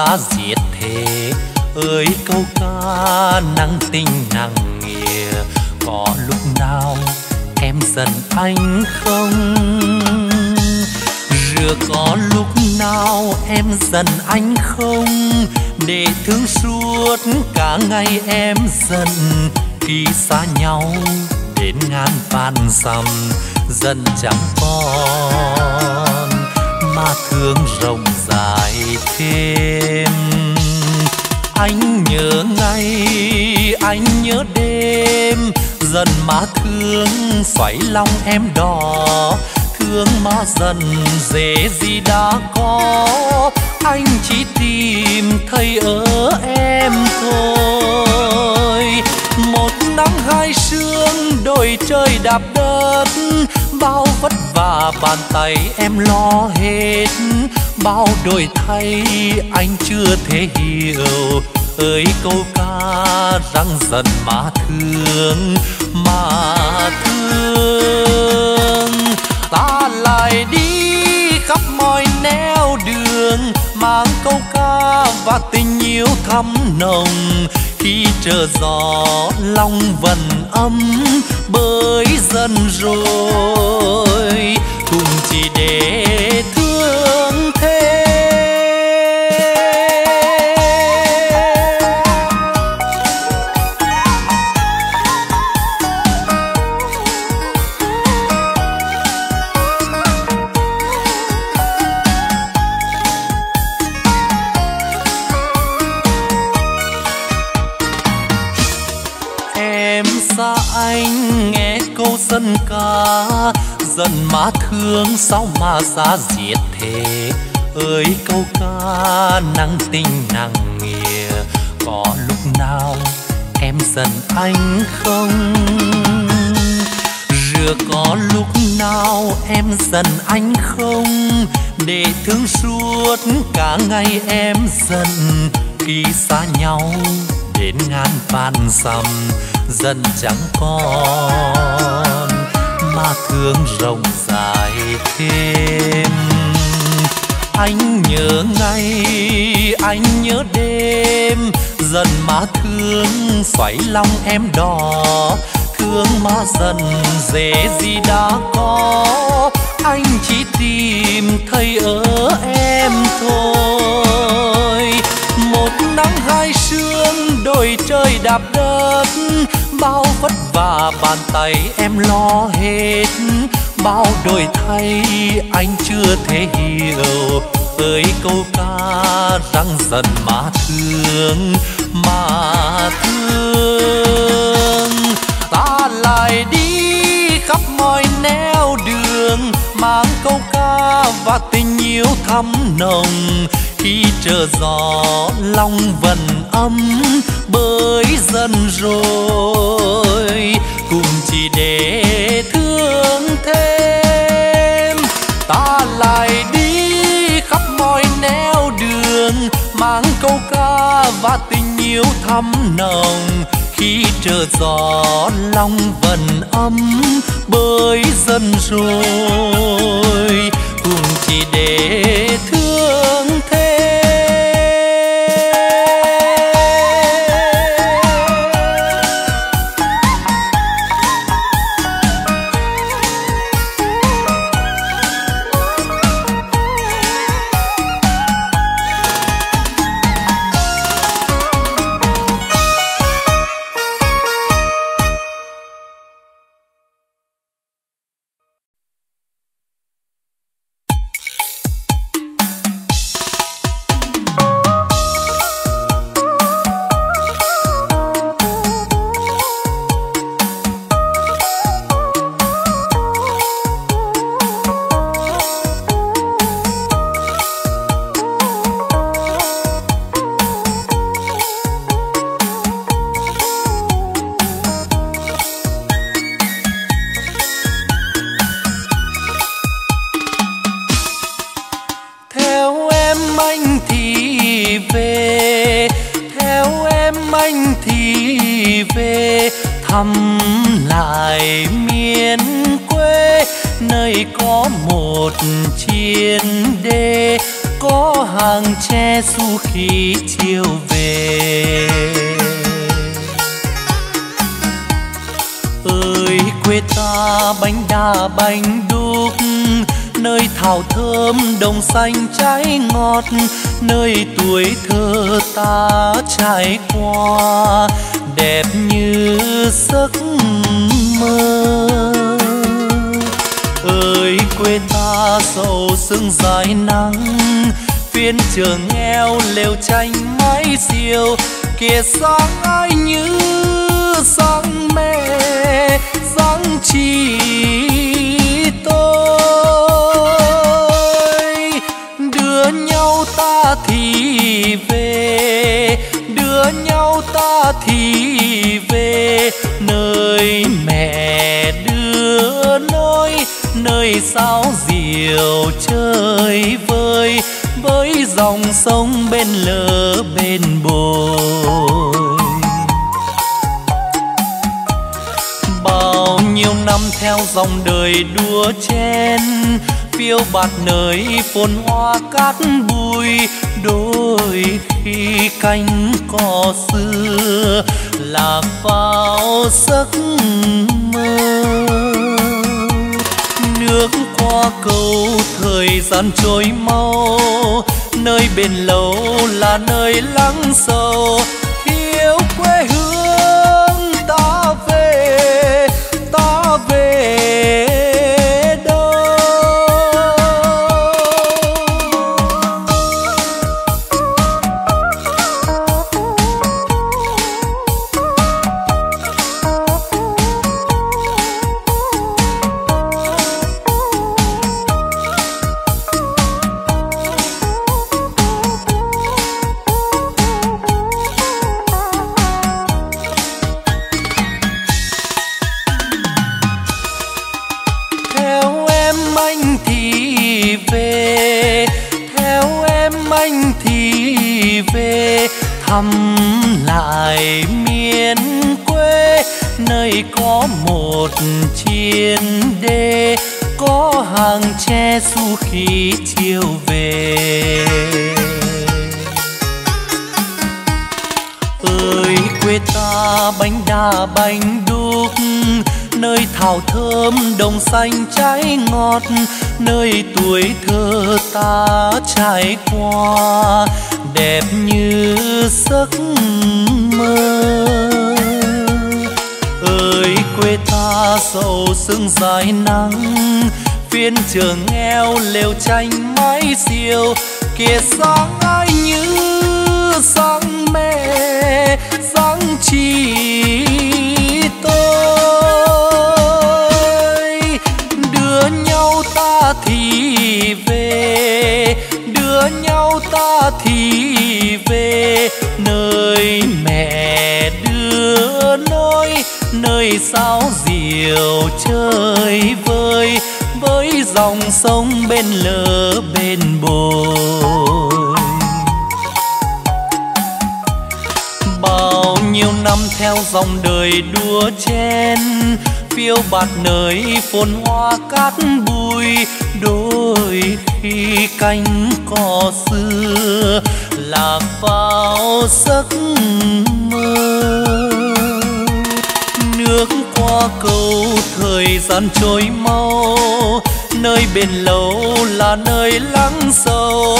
Mà xa diệt thế ơi, câu ca nắng tình nặng nghĩa có lúc nào em giận anh không? Rửa có lúc nào em giận anh không? Để thương suốt cả ngày em giận, khi xa nhau đến ngàn vạn dặm dần chẳng còn mà thương rộng dài thêm. Anh nhớ ngày anh nhớ đêm, dần má thương xoáy lòng em đỏ. Thương mà dần dễ gì đã có, anh chỉ tìm thấy ở em thôi. Một nắng hai sương, đôi trời đạp đất bao vất vả, bàn tay em lo hết. Bao đổi thay, anh chưa thể hiểu. Ơi, câu ca răng dần mà thương mà thương. Ta lại đi khắp mọi nẻo đường mang câu ca và tình yêu thắm nồng. Khi chờ gió, lòng vần âm bơi dần rồi. Cùng chỉ để thương thêm. Dân ca. Dần má thương sao mà xa diệt thế? Ơi, câu ca nắng tình nặng nghĩa có lúc nào em giận anh không? Rửa có lúc nào em giận anh không? Để thương suốt cả ngày em giận. Khi xa nhau đến ngàn vạn dặm dần chẳng còn mà thương rộng dài thêm. Anh nhớ ngày anh nhớ đêm, dần má thương xoáy lòng em đỏ. Thương mà dần dễ gì đã có, anh chỉ tìm thấy ở em thôi. Một nắng hai sương, đôi trời đạp đất bao vất vả, bàn tay em lo hết. Bao đổi thay, anh chưa thể hiểu. Ơi câu ca răng dần mà thương mà thương. Ta lại đi khắp mọi nẻo đường, mang câu ca và tình yêu thắm nồng khi chờ gió, lòng vần âm bơi dần rồi. Cùng chỉ để thương thêm, ta lại đi khắp mọi nẻo đường, mang câu ca và tình yêu thắm nồng. Khi trở gió long vần âm bơi dần rồi. Cùng chỉ để thương thăm lại miền quê, nơi có một chiến đê, có hàng tre su khi chiều về. Ơi, quê ta bánh đa bánh đúc, nơi thảo thơm đồng xanh trái ngọt, nơi tuổi thơ ta trải qua đẹp như giấc mơ. Ơi, quê ta sầu sương dài nắng phiên trường nghèo lều tranh mái diều kia sáng ai như sáng mẹ dáng chi thì về nhau ta thì về. Nơi mẹ đưa nôi nơi sao diều chơi vơi. Với dòng sông bên lỡ bên bồi. Bao nhiêu năm theo dòng đời đua chen phiêu bạt nơi phồn hoa cát bụi, đôi khi cánh cỏ xưa lạc vào giấc mơ. Nước qua cầu thời gian trôi mau, nơi bên lâu là nơi lắng sâu. Trúc nơi thảo thơm đồng xanh trái ngọt, nơi tuổi thơ ta trải qua, đẹp như giấc mơ. Ơi, quê ta sầu sương dài nắng phiên trường nghèo lều tranh mái diều kia sáng ai như sáng mẹ sáng chi tôi. Đưa nhau ta thì về, đưa nhau ta thì về. Nơi mẹ đưa nơi nơi sao diều chơi vơi. Với dòng sông bên lỡ bên bồi. bao nhiêu năm theo dòng đời đua chen, phiêu bạt nơi phồn hoa cát bụi, đôi khi cánh cỏ xưa lạc vào giấc mơ. Nước qua cầu thời gian trôi mau, nơi bên lâu là nơi lắng sâu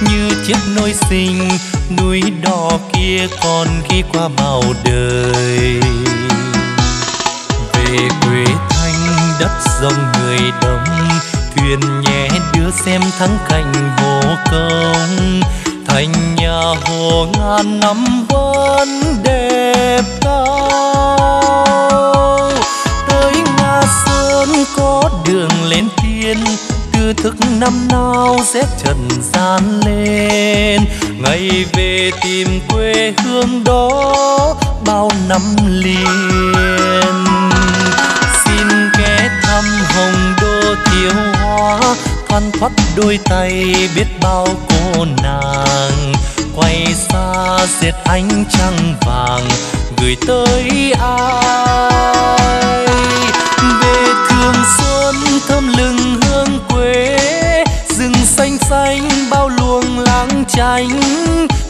như chiếc nôi sinh núi đỏ kia còn khi qua bao đời. Về quê thanh đất rồng người đông, thuyền nhẹ đưa xem thắng cảnh vô công. Thành nhà hồ ngàn năm vẫn đẹp cao. Tới nga sơn có đường lên thiên chưa thức năm nào rét trần gian lên. Ngày về tìm quê hương đó bao năm liền. Xin ghé thăm hồng đô thiếu hoa thoăn thoát đôi tay biết bao cô nàng. Quay xa diệt ánh trăng vàng, gửi tới ai? Về thương xuân xanh xanh, bao luồng láng chanh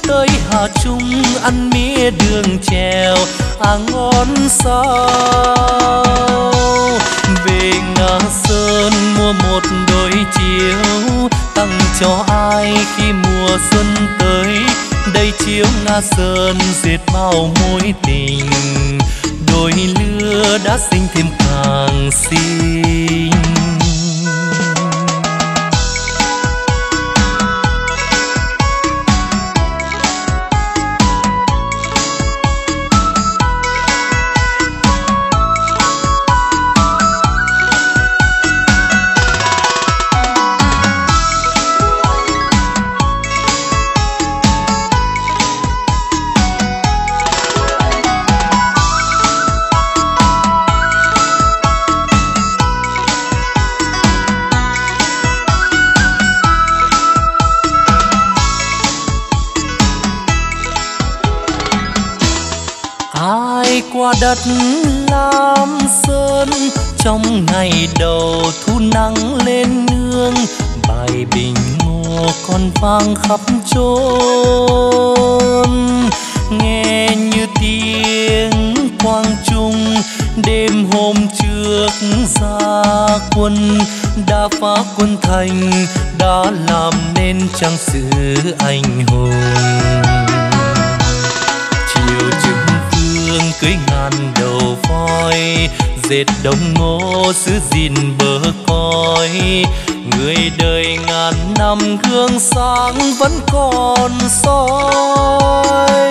tới Hà Trung ăn mía đường chèo à ngon sao về ngã Sơn mua một đôi chiếu, tặng cho ai khi mùa xuân tới. Đây chiếu ngã Sơn diệt bao mối tình, đôi lứa đã sinh thêm càng xinh qua đất lam sơn, trong ngày đầu thu nắng lên nương, bài bình ngô còn vang khắp chốn. Nghe như tiếng quang trung, đêm hôm trước ra quân đã phá quân thành đã làm nên trang sử anh hùng. cưới ngàn đầu voi, dệt đồng ngô xứ gìn bờ cõi người đời ngàn năm gương sáng vẫn còn soi.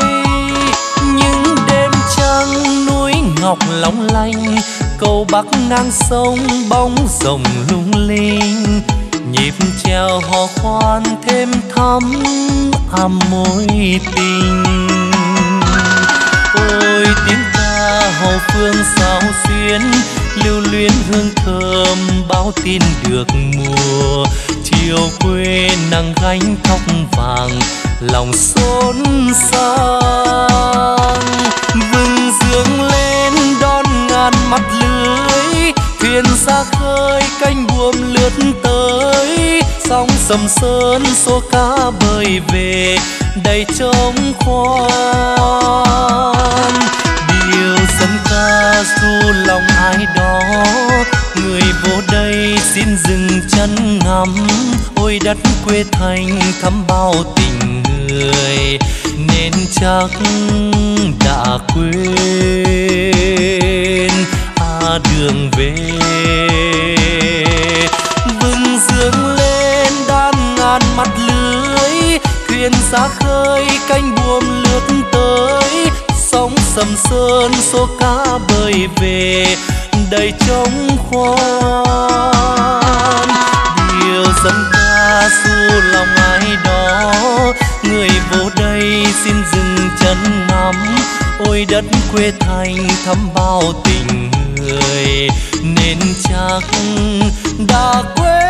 Những đêm trăng núi ngọc long lanh, cầu bắc ngang sông bóng rồng lung linh. Nhịp treo hò khoan thêm thắm ấm môi tình ôi tiếng ca hậu phương sao xuyến, lưu luyến hương thơm báo tin được mùa. Chiều quê nắng gánh tóc vàng, lòng xốn sang. Vừng dương lên, đón ngàn mặt lưới, thuyền xa khơi cánh buồm lướt sóng sầm sơn số cá bơi về đầy trống khoan. Điều dân ca du lòng ai đó, người vô đây xin dừng chân ngắm. Ôi đất quê thành thắm bao tình người, nên chắc đã quên. À đường về, vừng dương đan ngàn mặt lưới, thuyền xa khơi canh buồm lướt tới. Sóng sầm sơn số cá bơi về, đầy trống khoan. Điều dân ca xu lòng ai đó, người vô đây xin dừng chân ngắm. Ôi đất quê thành thắm bao tình người, nên chắc đã quên.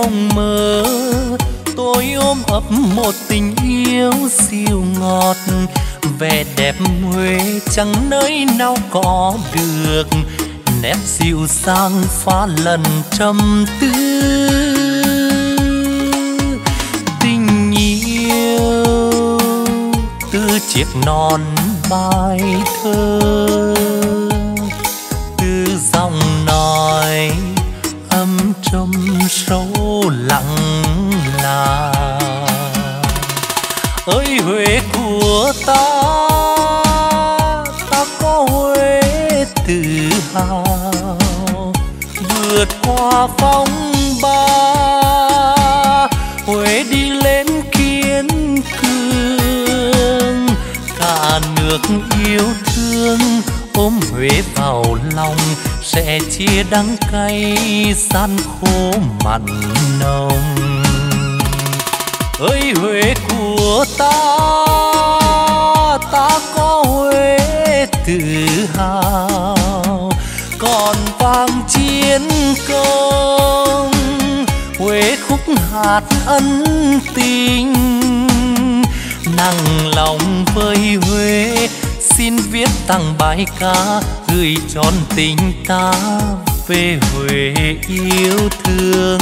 Mộng mơ. Tôi ôm ấp một tình yêu siêu ngọt, vẻ đẹp Huế chẳng nơi nào có được. Nét dịu dàng pha lần trầm tư. Tình yêu từ chiếc non bài thơ. Huế vào lòng sẽ chia đắng cay san khô mặn nồng. Ơi huế của ta ta có huế tự hào. Còn vang chiến công, huế khúc hạt ân tình. Nặng lòng với huế xin viết tặng bài ca gửi tròn tình ta về huế yêu thương.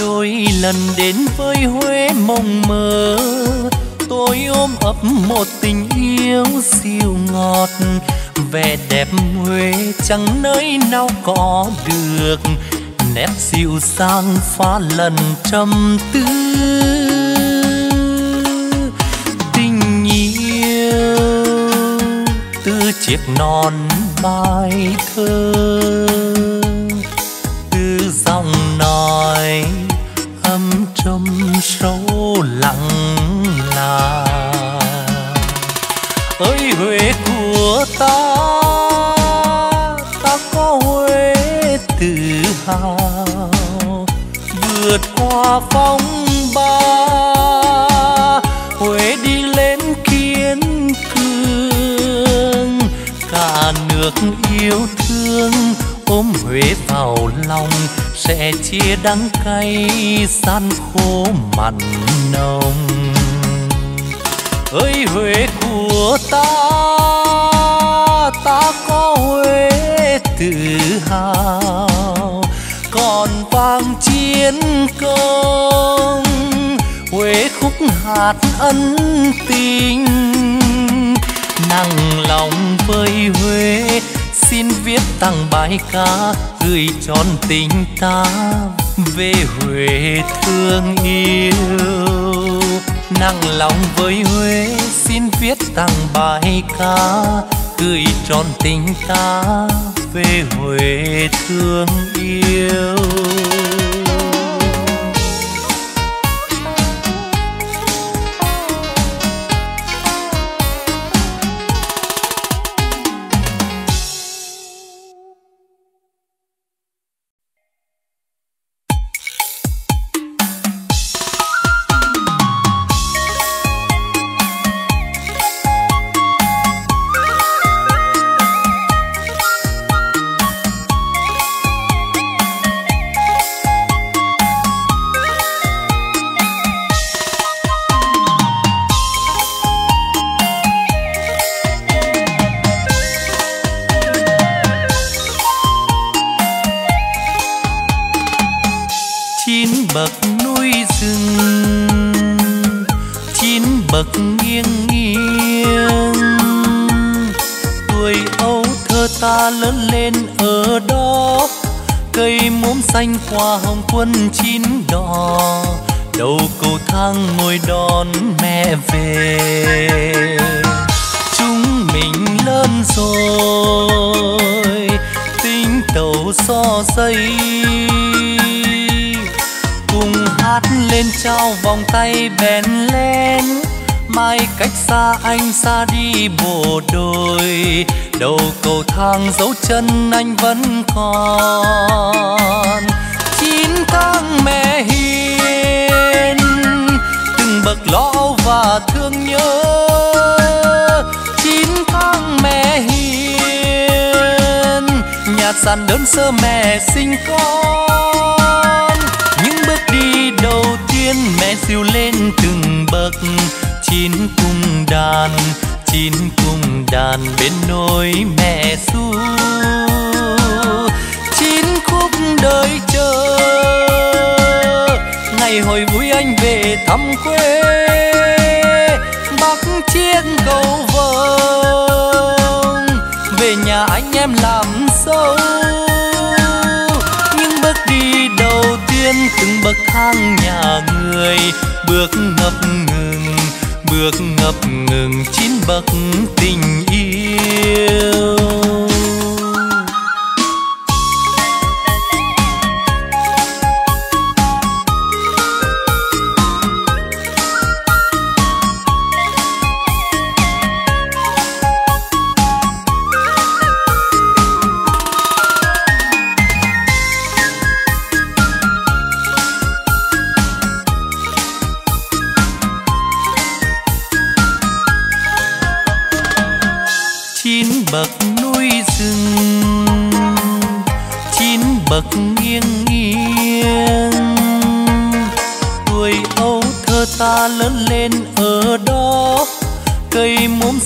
Đôi lần đến với Huế mộng mơ. Tôi ôm ấp một tình yêu siêu ngọt, vẻ đẹp Huế chẳng nơi nào có được. Nét dịu dàng pha lần trầm tư. Tình yêu từ chiếc non bài thơ. Lặng là. Ơi huế của ta ta có huế tự hào. Vượt qua phong ba, huế đi lên kiên cường cả nước yêu thương, ôm huế vào lòng sẽ chia đắng cay san khô mặn nồng. Ơi huế của ta ta có huế tự hào. Còn vang chiến công, huế khúc hạt ân tình. Nặng lòng với huế, xin viết tặng bài ca gửi tròn tình ta về huế thương yêu. Nặng lòng với huế xin viết tặng bài ca gửi tròn tình ta về huế thương yêu.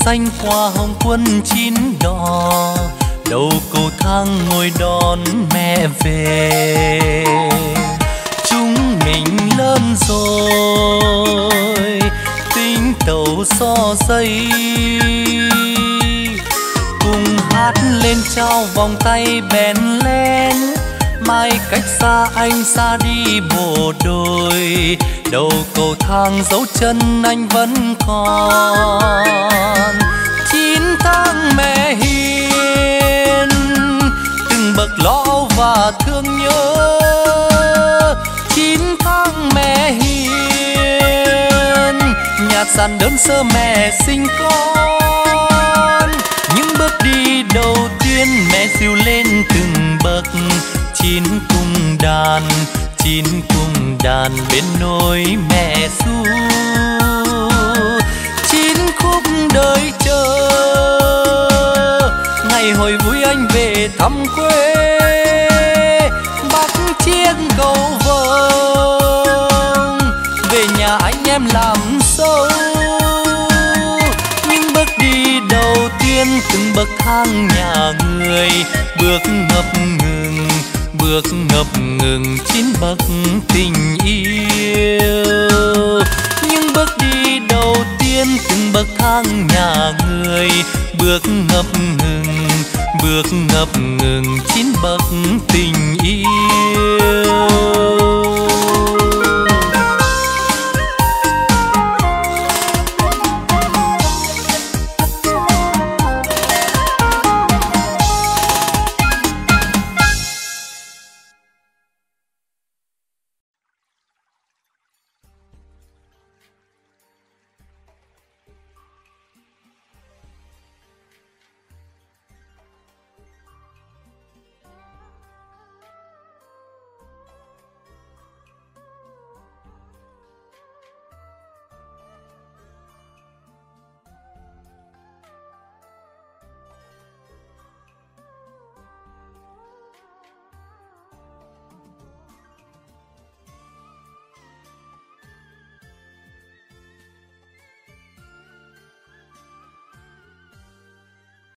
Xanh hoa hồng quân chín đỏ. Đầu cầu thang ngồi đón mẹ về. Chúng mình lớn rồi, tính tàu so dây cùng hát lên trao vòng tay bèn lên. Mai cách xa anh xa đi bộ đôi đầu cầu thang dấu chân anh vẫn còn. Chín tháng mẹ hiền, từng bậc lo và thương nhớ. Chín tháng mẹ hiền nhà sàn đơn sơ mẹ sinh con. Những bước đi đầu tiên mẹ siêu lên từng bậc, chín cung đàn chín cùng đàn bên nôi mẹ xu chín khúc đời chờ ngày hồi vui anh về thăm quê. Bắc chiếc cầu vồng, về nhà anh em làm sâu. Những bước đi đầu tiên từng bậc thang nhà người, bước ngập ngừng bước ngập ngừng chín bậc tình yêu. Những bước đi đầu tiên từng bậc thang nhà người. Bước ngập ngừng, bước ngập ngừng chín bậc tình yêu.